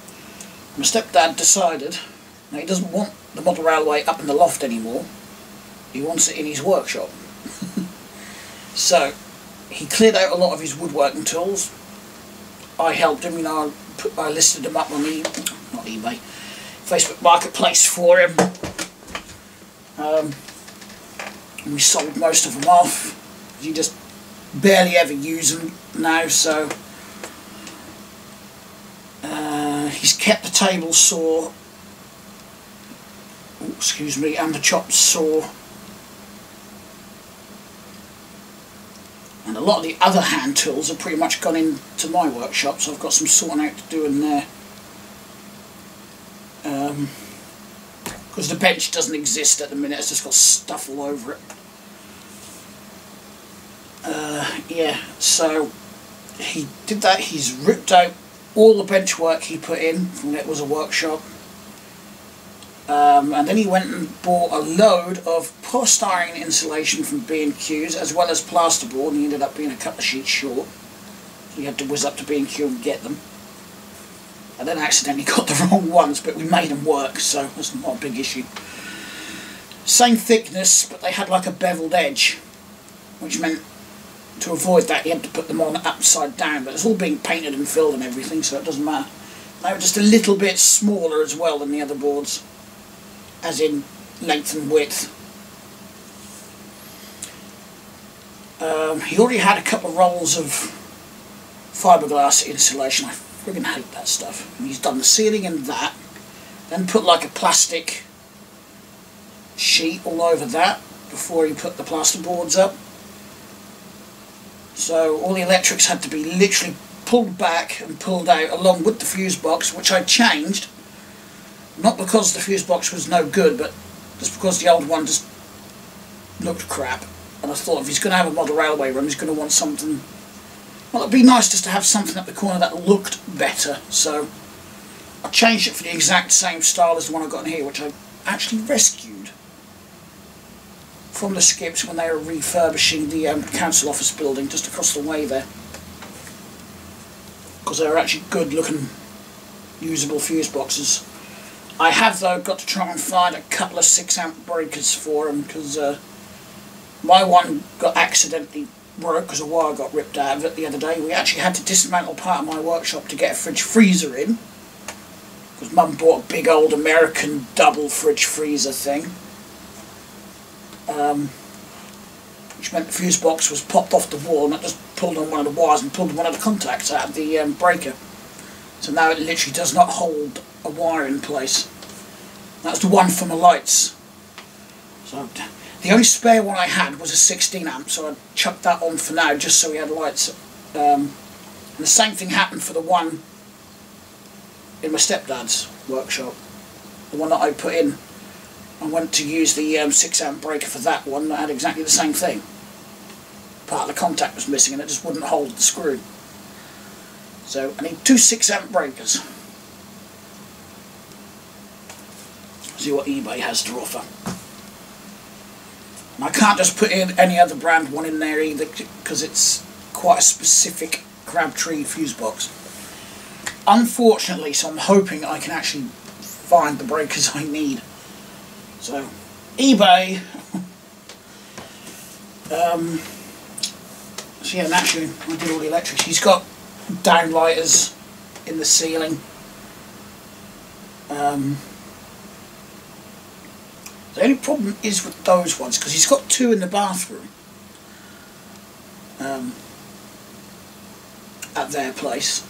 A: my stepdad decided that he doesn't want the model railway up in the loft anymore. He wants it in his workshop. so he cleared out a lot of his woodworking tools. I helped him, you know, I, put, I listed them up on the not eBay, Facebook Marketplace for him. Um, we sold most of them off. He just barely ever use them now, so uh, he's kept the table saw excuse me, and the chop saw. A lot of the other hand tools have pretty much gone into my workshop, so I've got some sorting out to do in there. Because um, the bench doesn't exist at the minute, it's just got stuff all over it. Uh, yeah, so he did that, he's ripped out all the bench work he put in when it was a workshop um, and then he went and bought a load of polystyrene insulation from B&Q's as well as plasterboard and he ended up being a couple of sheets short. So he had to whiz up to B&Q and get them. And then accidentally got the wrong ones but we made them work so that's not a big issue. Same thickness but they had like a beveled edge which meant to avoid that he had to put them on upside down but it's all being painted and filled and everything so it doesn't matter. They were just a little bit smaller as well than the other boards as in length and width. Um, he already had a couple of rolls of fiberglass insulation. I friggin' hate that stuff. And he's done the ceiling in that. Then put like a plastic sheet all over that before he put the plasterboards up. So all the electrics had to be literally pulled back and pulled out along with the fuse box, which I changed not because the fuse box was no good, but just because the old one just looked crap. And I thought if he's going to have a model railway room, he's going to want something... Well, it'd be nice just to have something at the corner that looked better. So I changed it for the exact same style as the one I've got in here, which I actually rescued from the skips when they were refurbishing the um, council office building just across the way there. Because they were actually good looking usable fuse boxes. I have though got to try and find a couple of 6 amp breakers for them because uh, my one got accidentally broke because a wire got ripped out of it the other day. We actually had to dismantle part of my workshop to get a fridge freezer in because mum bought a big old American double fridge freezer thing. Um, which meant the fuse box was popped off the wall and it just pulled on one of the wires and pulled one of the contacts out of the um, breaker. So now it literally does not hold a wire in place. That's the one for my lights. So the only spare one I had was a 16 amp, so I chucked that on for now just so we had lights. Um, and the same thing happened for the one in my stepdad's workshop. the one that I put in. I went to use the um, 6 amp breaker for that one, that had exactly the same thing. Part of the contact was missing and it just wouldn't hold the screw. So I need two 6 amp breakers. See what eBay has to offer. And I can't just put in any other brand one in there either because it's quite a specific Crabtree fuse box. Unfortunately, so I'm hoping I can actually find the breakers I need. So, eBay. um, so yeah, naturally, I did all the electrics. He's got downlighters in the ceiling. Um, the only problem is with those ones, because he's got two in the bathroom. Um, at their place.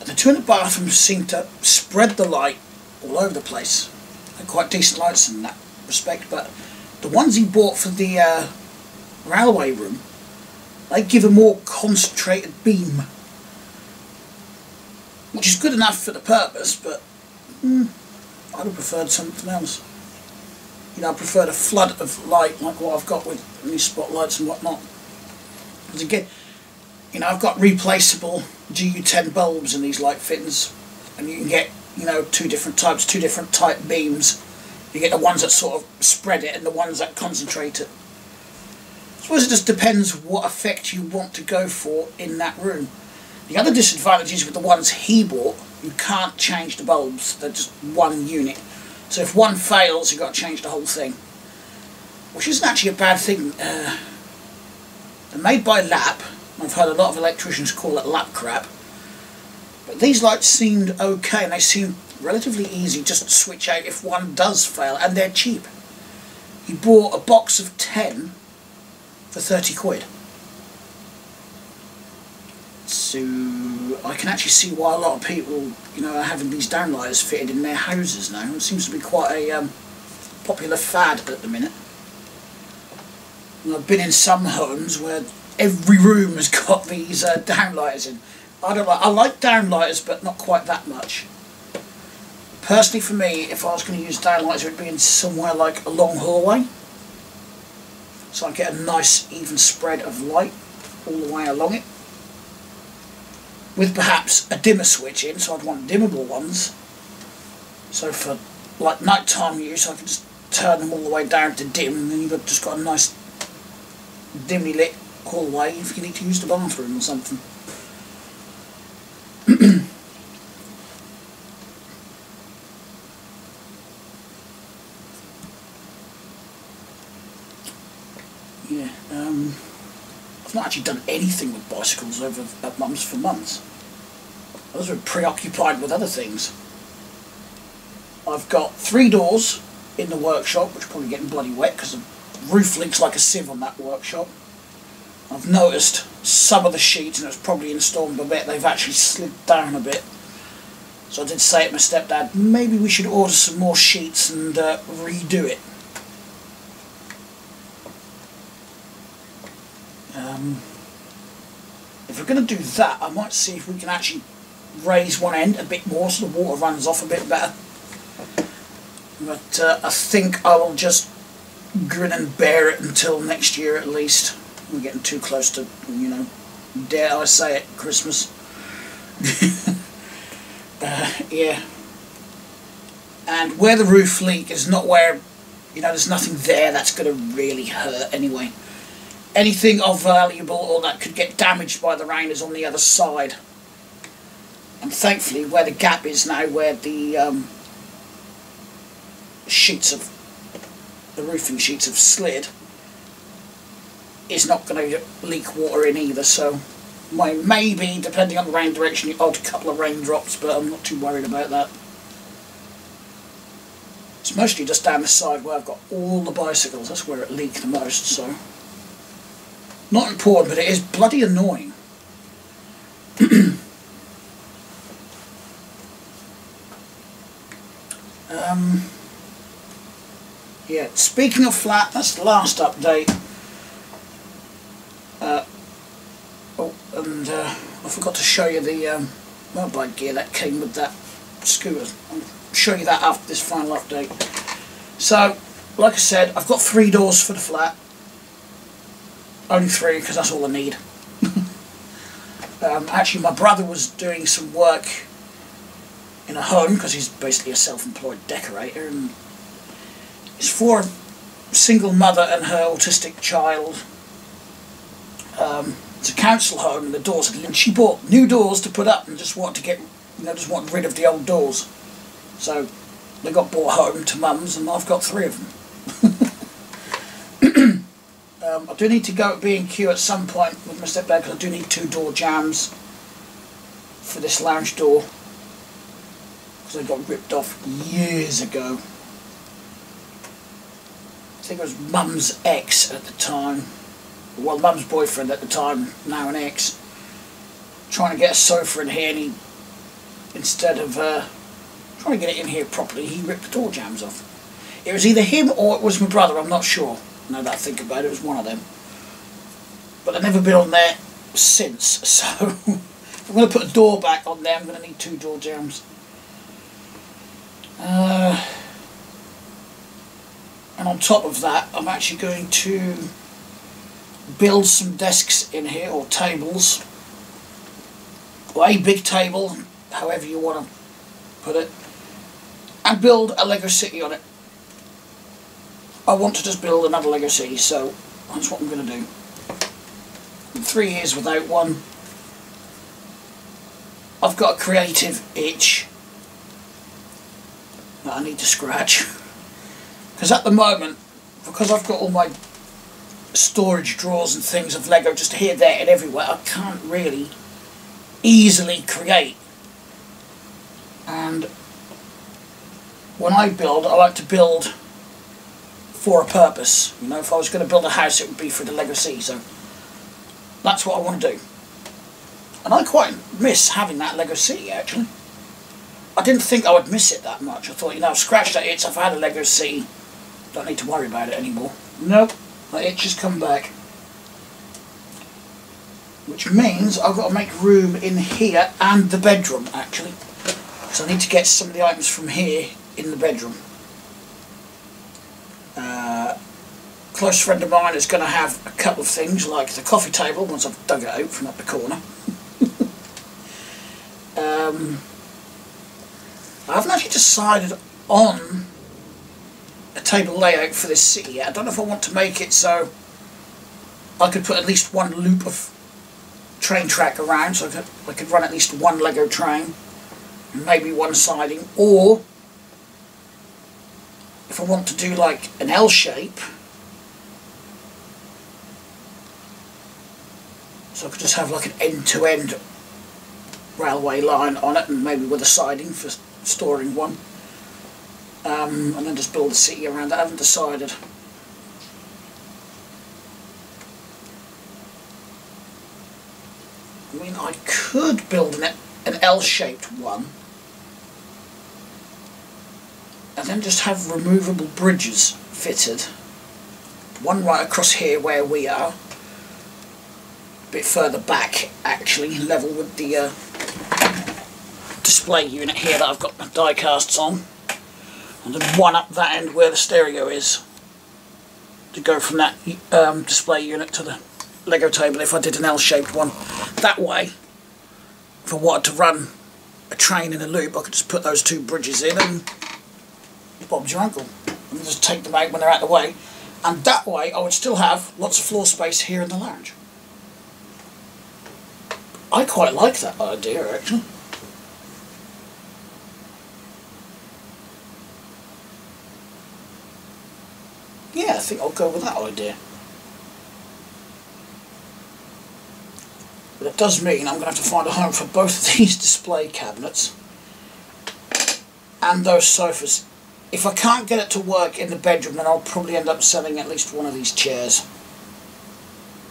A: The two in the bathroom seem to spread the light all over the place. They're quite decent lights in that respect, but the ones he bought for the uh, railway room, they give a more concentrated beam. Which is good enough for the purpose, but mm, I'd have preferred something else. You know, I preferred a flood of light like what I've got with these spotlights and whatnot. Because again, you know, I've got replaceable GU10 bulbs in these light fittings, and you can get, you know, two different types, two different type beams. You get the ones that sort of spread it and the ones that concentrate it. I suppose it just depends what effect you want to go for in that room. The other disadvantage is with the ones he bought, you can't change the bulbs, they're just one unit. So if one fails, you've got to change the whole thing. Which isn't actually a bad thing. Uh, they're made by Lap, I've heard a lot of electricians call it lap crap. But these lights seemed okay and they seemed relatively easy just to switch out if one does fail and they're cheap. He bought a box of 10 for 30 quid. So I can actually see why a lot of people, you know, are having these downlighters fitted in their houses now. It seems to be quite a um, popular fad at the minute. And I've been in some homes where every room has got these uh, downlighters in. I don't like. I like downlighters, but not quite that much. Personally, for me, if I was going to use downlighters, it would be in somewhere like a long hallway, so I get a nice even spread of light all the way along it, with perhaps a dimmer switch in. So I'd want dimmable ones. So for like nighttime use, I can just turn them all the way down to dim, and then you've just got a nice dimly lit hallway if you need to use the bathroom or something. yeah, um, not actually done anything with bicycles over at Mum's for months. I was preoccupied with other things. I've got three doors in the workshop, which are probably getting bloody wet because the roof leaks like a sieve on that workshop. I've noticed some of the sheets, and it's probably installed a bit, they've actually slid down a bit. So I did say it to my stepdad, maybe we should order some more sheets and uh, redo it. Um, if we're going to do that, I might see if we can actually raise one end a bit more so the water runs off a bit better. But uh, I think I will just grin and bear it until next year at least. We're getting too close to, you know, dare I say it, Christmas. uh, yeah. And where the roof leak is not where, you know, there's nothing there that's going to really hurt anyway. Anything of valuable or that could get damaged by the rain is on the other side. And thankfully, where the gap is now, where the um, sheets of the roofing sheets have slid, is not going to leak water in either. So, maybe depending on the rain direction, the odd a couple of raindrops, but I'm not too worried about that. It's mostly just down the side where I've got all the bicycles. That's where it leaked the most. So, not important, but it is bloody annoying. um, yeah, speaking of flat, that's the last update. Uh, oh, and uh, I forgot to show you the um, mobile gear that came with that scooter. I'll show you that after this final update. So, like I said, I've got three doors for the flat. Only three, because that's all I need. um, actually, my brother was doing some work in a home, because he's basically a self-employed decorator, and it's for a single mother and her autistic child. Um, it's a council home, and the doors, and she bought new doors to put up, and just wanted to get, you know, just wanted rid of the old doors. So they got brought home to mum's, and I've got three of them. um, I do need to go at B&Q at some point with my stepdad because I do need two door jams for this lounge door because they got ripped off years ago. I think it was mum's ex at the time, well mum's boyfriend at the time, now an ex, trying to get a sofa in here and he, instead of uh, trying to get it in here properly, he ripped the door jams off. It was either him or it was my brother, I'm not sure. Now that I think about it, it was one of them. But I've never been on there since, so I'm going to put a door back on there, I'm going to need two door jams. Uh, and on top of that, I'm actually going to build some desks in here, or tables, or a big table, however you want to put it, and build a Lego City on it. I want to just build another Lego City, so that's what I'm going to do. three years without one. I've got a creative itch that I need to scratch. Because at the moment, because I've got all my storage drawers and things of Lego just here, there and everywhere, I can't really easily create. And when I build, I like to build for a purpose. You know, if I was going to build a house, it would be for the Lego City. So that's what I want to do. And I quite miss having that Lego City, actually. I didn't think I would miss it that much. I thought, you know, I've scratched that itch, I've had a Lego City, don't need to worry about it anymore. Nope, that itch has come back. Which means I've got to make room in here and the bedroom, actually. So I need to get some of the items from here in the bedroom. Close friend of mine is going to have a couple of things like the coffee table once I've dug it out from up the corner. um, I haven't actually decided on a table layout for this city yet. I don't know if I want to make it so I could put at least one loop of train track around so I could, I could run at least one Lego train maybe one siding or if I want to do like an L shape, so I could just have like an end-to-end -end railway line on it and maybe with a siding for storing one. Um, and then just build a city around it. I haven't decided. I mean, I could build an, an L-shaped one and then just have removable bridges fitted. One right across here where we are, bit further back actually, level with the uh, display unit here that I've got my die casts on, and then one up that end where the stereo is, to go from that um, display unit to the Lego table if I did an L-shaped one. That way, if I wanted to run a train in a loop, I could just put those two bridges in and Bob's your uncle. And just take them out when they're out of the way. And that way I would still have lots of floor space here in the lounge. I quite like that idea actually. Yeah, I think I'll go with that idea. But it does mean I'm going to have to find a home for both of these display cabinets and those sofas if I can't get it to work in the bedroom, then I'll probably end up selling at least one of these chairs.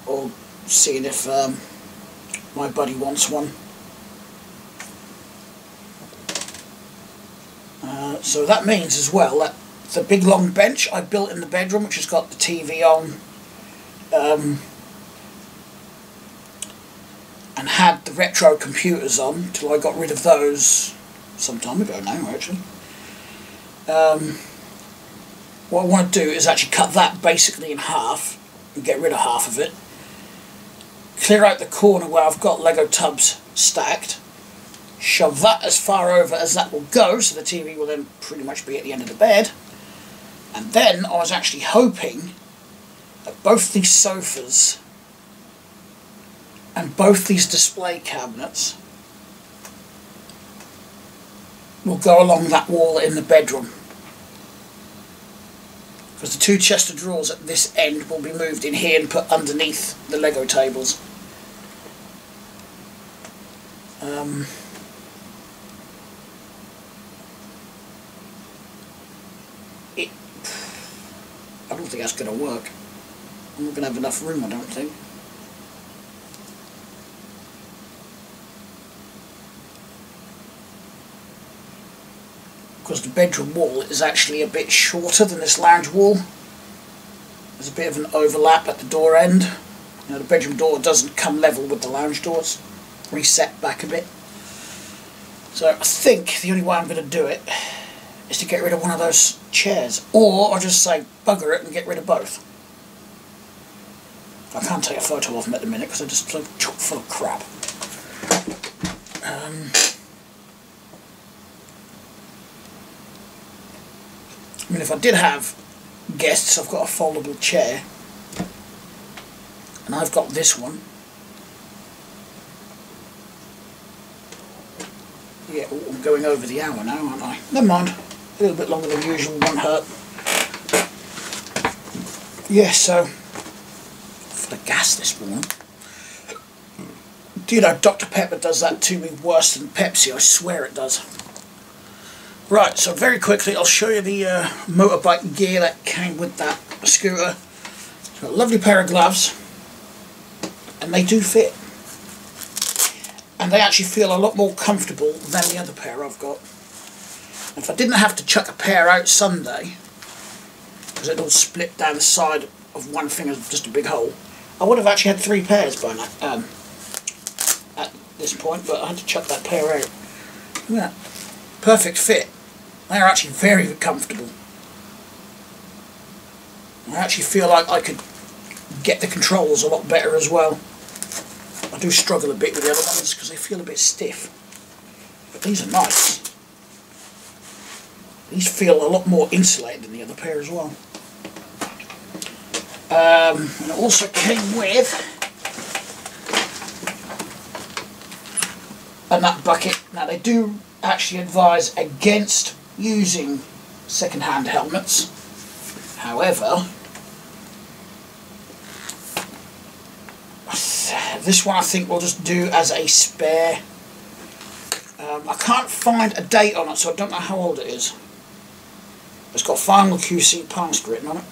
A: Or seeing if um, my buddy wants one. Uh, so that means as well that the big long bench I built in the bedroom, which has got the TV on, um, and had the retro computers on till I got rid of those some time ago now actually. Um, what I want to do is actually cut that basically in half and get rid of half of it. Clear out the corner where I've got Lego tubs stacked. Shove that as far over as that will go so the TV will then pretty much be at the end of the bed. And then I was actually hoping that both these sofas and both these display cabinets will go along that wall in the bedroom. Because the two chest of drawers at this end will be moved in here and put underneath the Lego tables. Um, it, I don't think that's going to work. I'm not going to have enough room, I don't think. because the bedroom wall is actually a bit shorter than this lounge wall. There's a bit of an overlap at the door end. You know, the bedroom door doesn't come level with the lounge doors. Reset back a bit. So I think the only way I'm going to do it is to get rid of one of those chairs. Or I'll just say bugger it and get rid of both. I can't take a photo of them at the minute because they're just chock full of crap. Um, I mean, if I did have guests, I've got a foldable chair. And I've got this one. Yeah, oh, I'm going over the hour now, aren't I? Never mind. A little bit longer than usual, won't hurt. Yeah, so, for the gas this morning. Do you know, Dr. Pepper does that to me worse than Pepsi, I swear it does. Right, so very quickly I'll show you the uh, motorbike gear that came with that scooter. It's got a lovely pair of gloves, and they do fit. And they actually feel a lot more comfortable than the other pair I've got. If I didn't have to chuck a pair out Sunday, because it all split down the side of one finger, just a big hole, I would have actually had three pairs by now, um, at this point, but I had to chuck that pair out. Look at that. Perfect fit. They are actually very comfortable. I actually feel like I could get the controls a lot better as well. I do struggle a bit with the other ones because they feel a bit stiff. But these are nice. These feel a lot more insulated than the other pair as well. Um, and it also came with a nut bucket. Now they do actually advise against using second-hand helmets. However, this one I think we'll just do as a spare. Um, I can't find a date on it, so I don't know how old it is. It's got Final QC Passed written on it.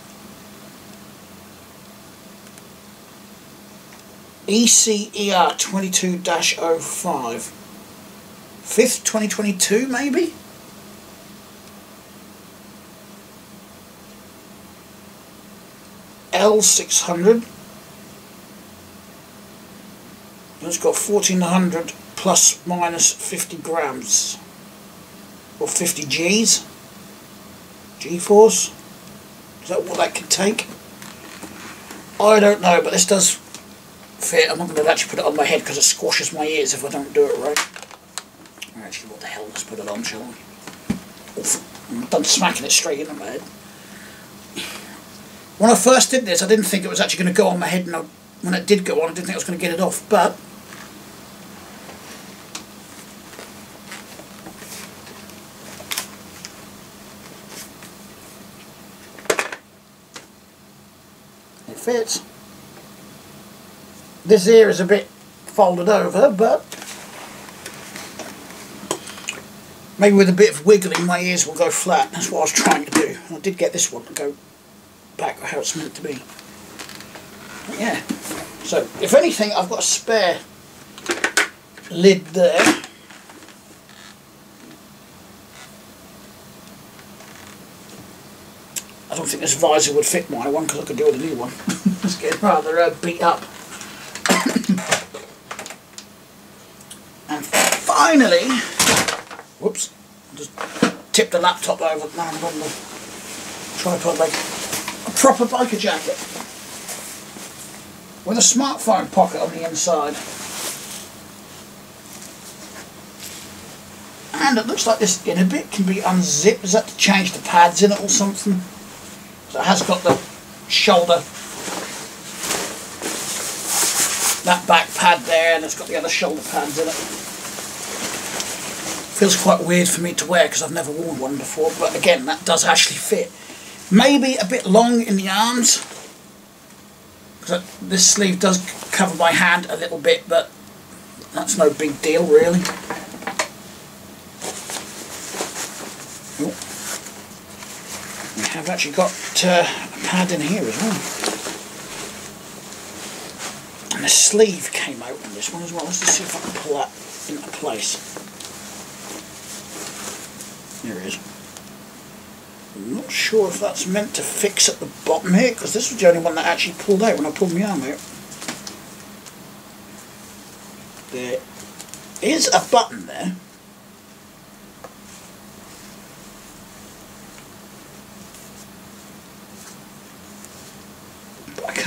A: ECER 22-05. 5th 2022 maybe? L600 it's got 1400 plus minus 50 grams. Or 50 G's. G-force. Is that what that can take? I don't know but this does fit. I'm not going to actually put it on my head because it squashes my ears if I don't do it right. Actually what the hell let's put it on shall I I'm done smacking it straight into my head. When I first did this, I didn't think it was actually going to go on my head, and I, when it did go on, I didn't think I was going to get it off, but fits. This ear is a bit folded over, but maybe with a bit of wiggling my ears will go flat. That's what I was trying to do. I did get this one to go back how it's meant to be. But yeah. So, if anything, I've got a spare lid there. I don't think this visor would fit my one because I could do with a new one. it's getting rather uh, beat up. and finally, whoops, Just tipped the laptop over and on the tripod like a proper biker jacket with a smartphone pocket on the inside. And it looks like this inner bit can be unzipped. Is that to change the pads in it or something? It has got the shoulder, that back pad there, and it's got the other shoulder pads in it. Feels quite weird for me to wear because I've never worn one before, but again, that does actually fit. Maybe a bit long in the arms, because this sleeve does cover my hand a little bit, but that's no big deal really. Have actually got uh, a pad in here as well. And the sleeve came out on this one as well. Let's just see if I can pull that into place. There it is. I'm not sure if that's meant to fix at the bottom here, because this was the only one that actually pulled out when I pulled my arm out. There is a button there.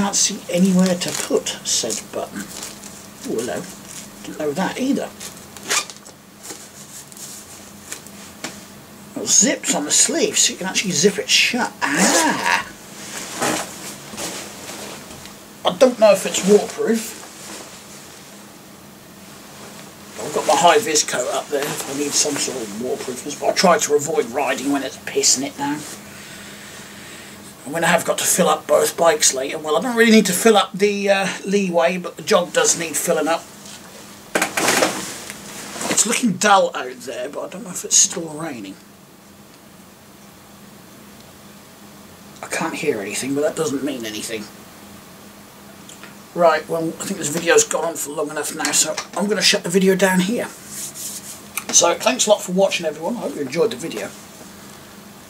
A: Can't see anywhere to put said button. Oh, hello. Didn't know that either. Zips on the sleeve so you can actually zip it shut. Ah! I don't know if it's waterproof. I've got my high vis coat up there I need some sort of waterproofness, but I try to avoid riding when it's pissing it down. I'm going to have got to fill up both bikes later. Well, I don't really need to fill up the uh, leeway, but the jog does need filling up. It's looking dull out there, but I don't know if it's still raining. I can't hear anything, but that doesn't mean anything. Right, well, I think this video's gone on for long enough now, so I'm going to shut the video down here. So, thanks a lot for watching, everyone. I hope you enjoyed the video.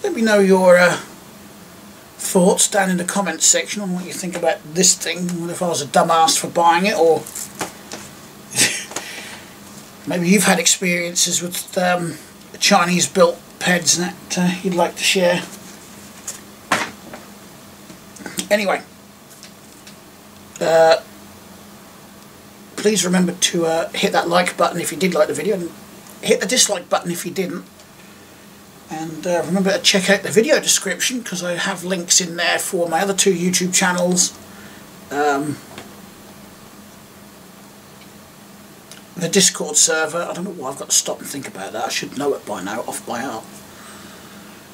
A: Let me know your... Uh, thoughts down in the comments section on what you think about this thing, if I was a dumbass for buying it, or maybe you've had experiences with um, Chinese built pads that uh, you'd like to share. Anyway, uh, please remember to uh, hit that like button if you did like the video, and hit the dislike button if you didn't. And uh, remember to check out the video description because I have links in there for my other two YouTube channels. Um, the Discord server, I don't know why I've got to stop and think about that. I should know it by now, off by heart.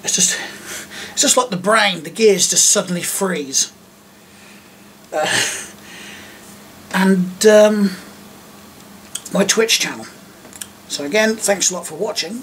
A: It's just, it's just like the brain, the gears just suddenly freeze. Uh, and um, my Twitch channel. So again, thanks a lot for watching.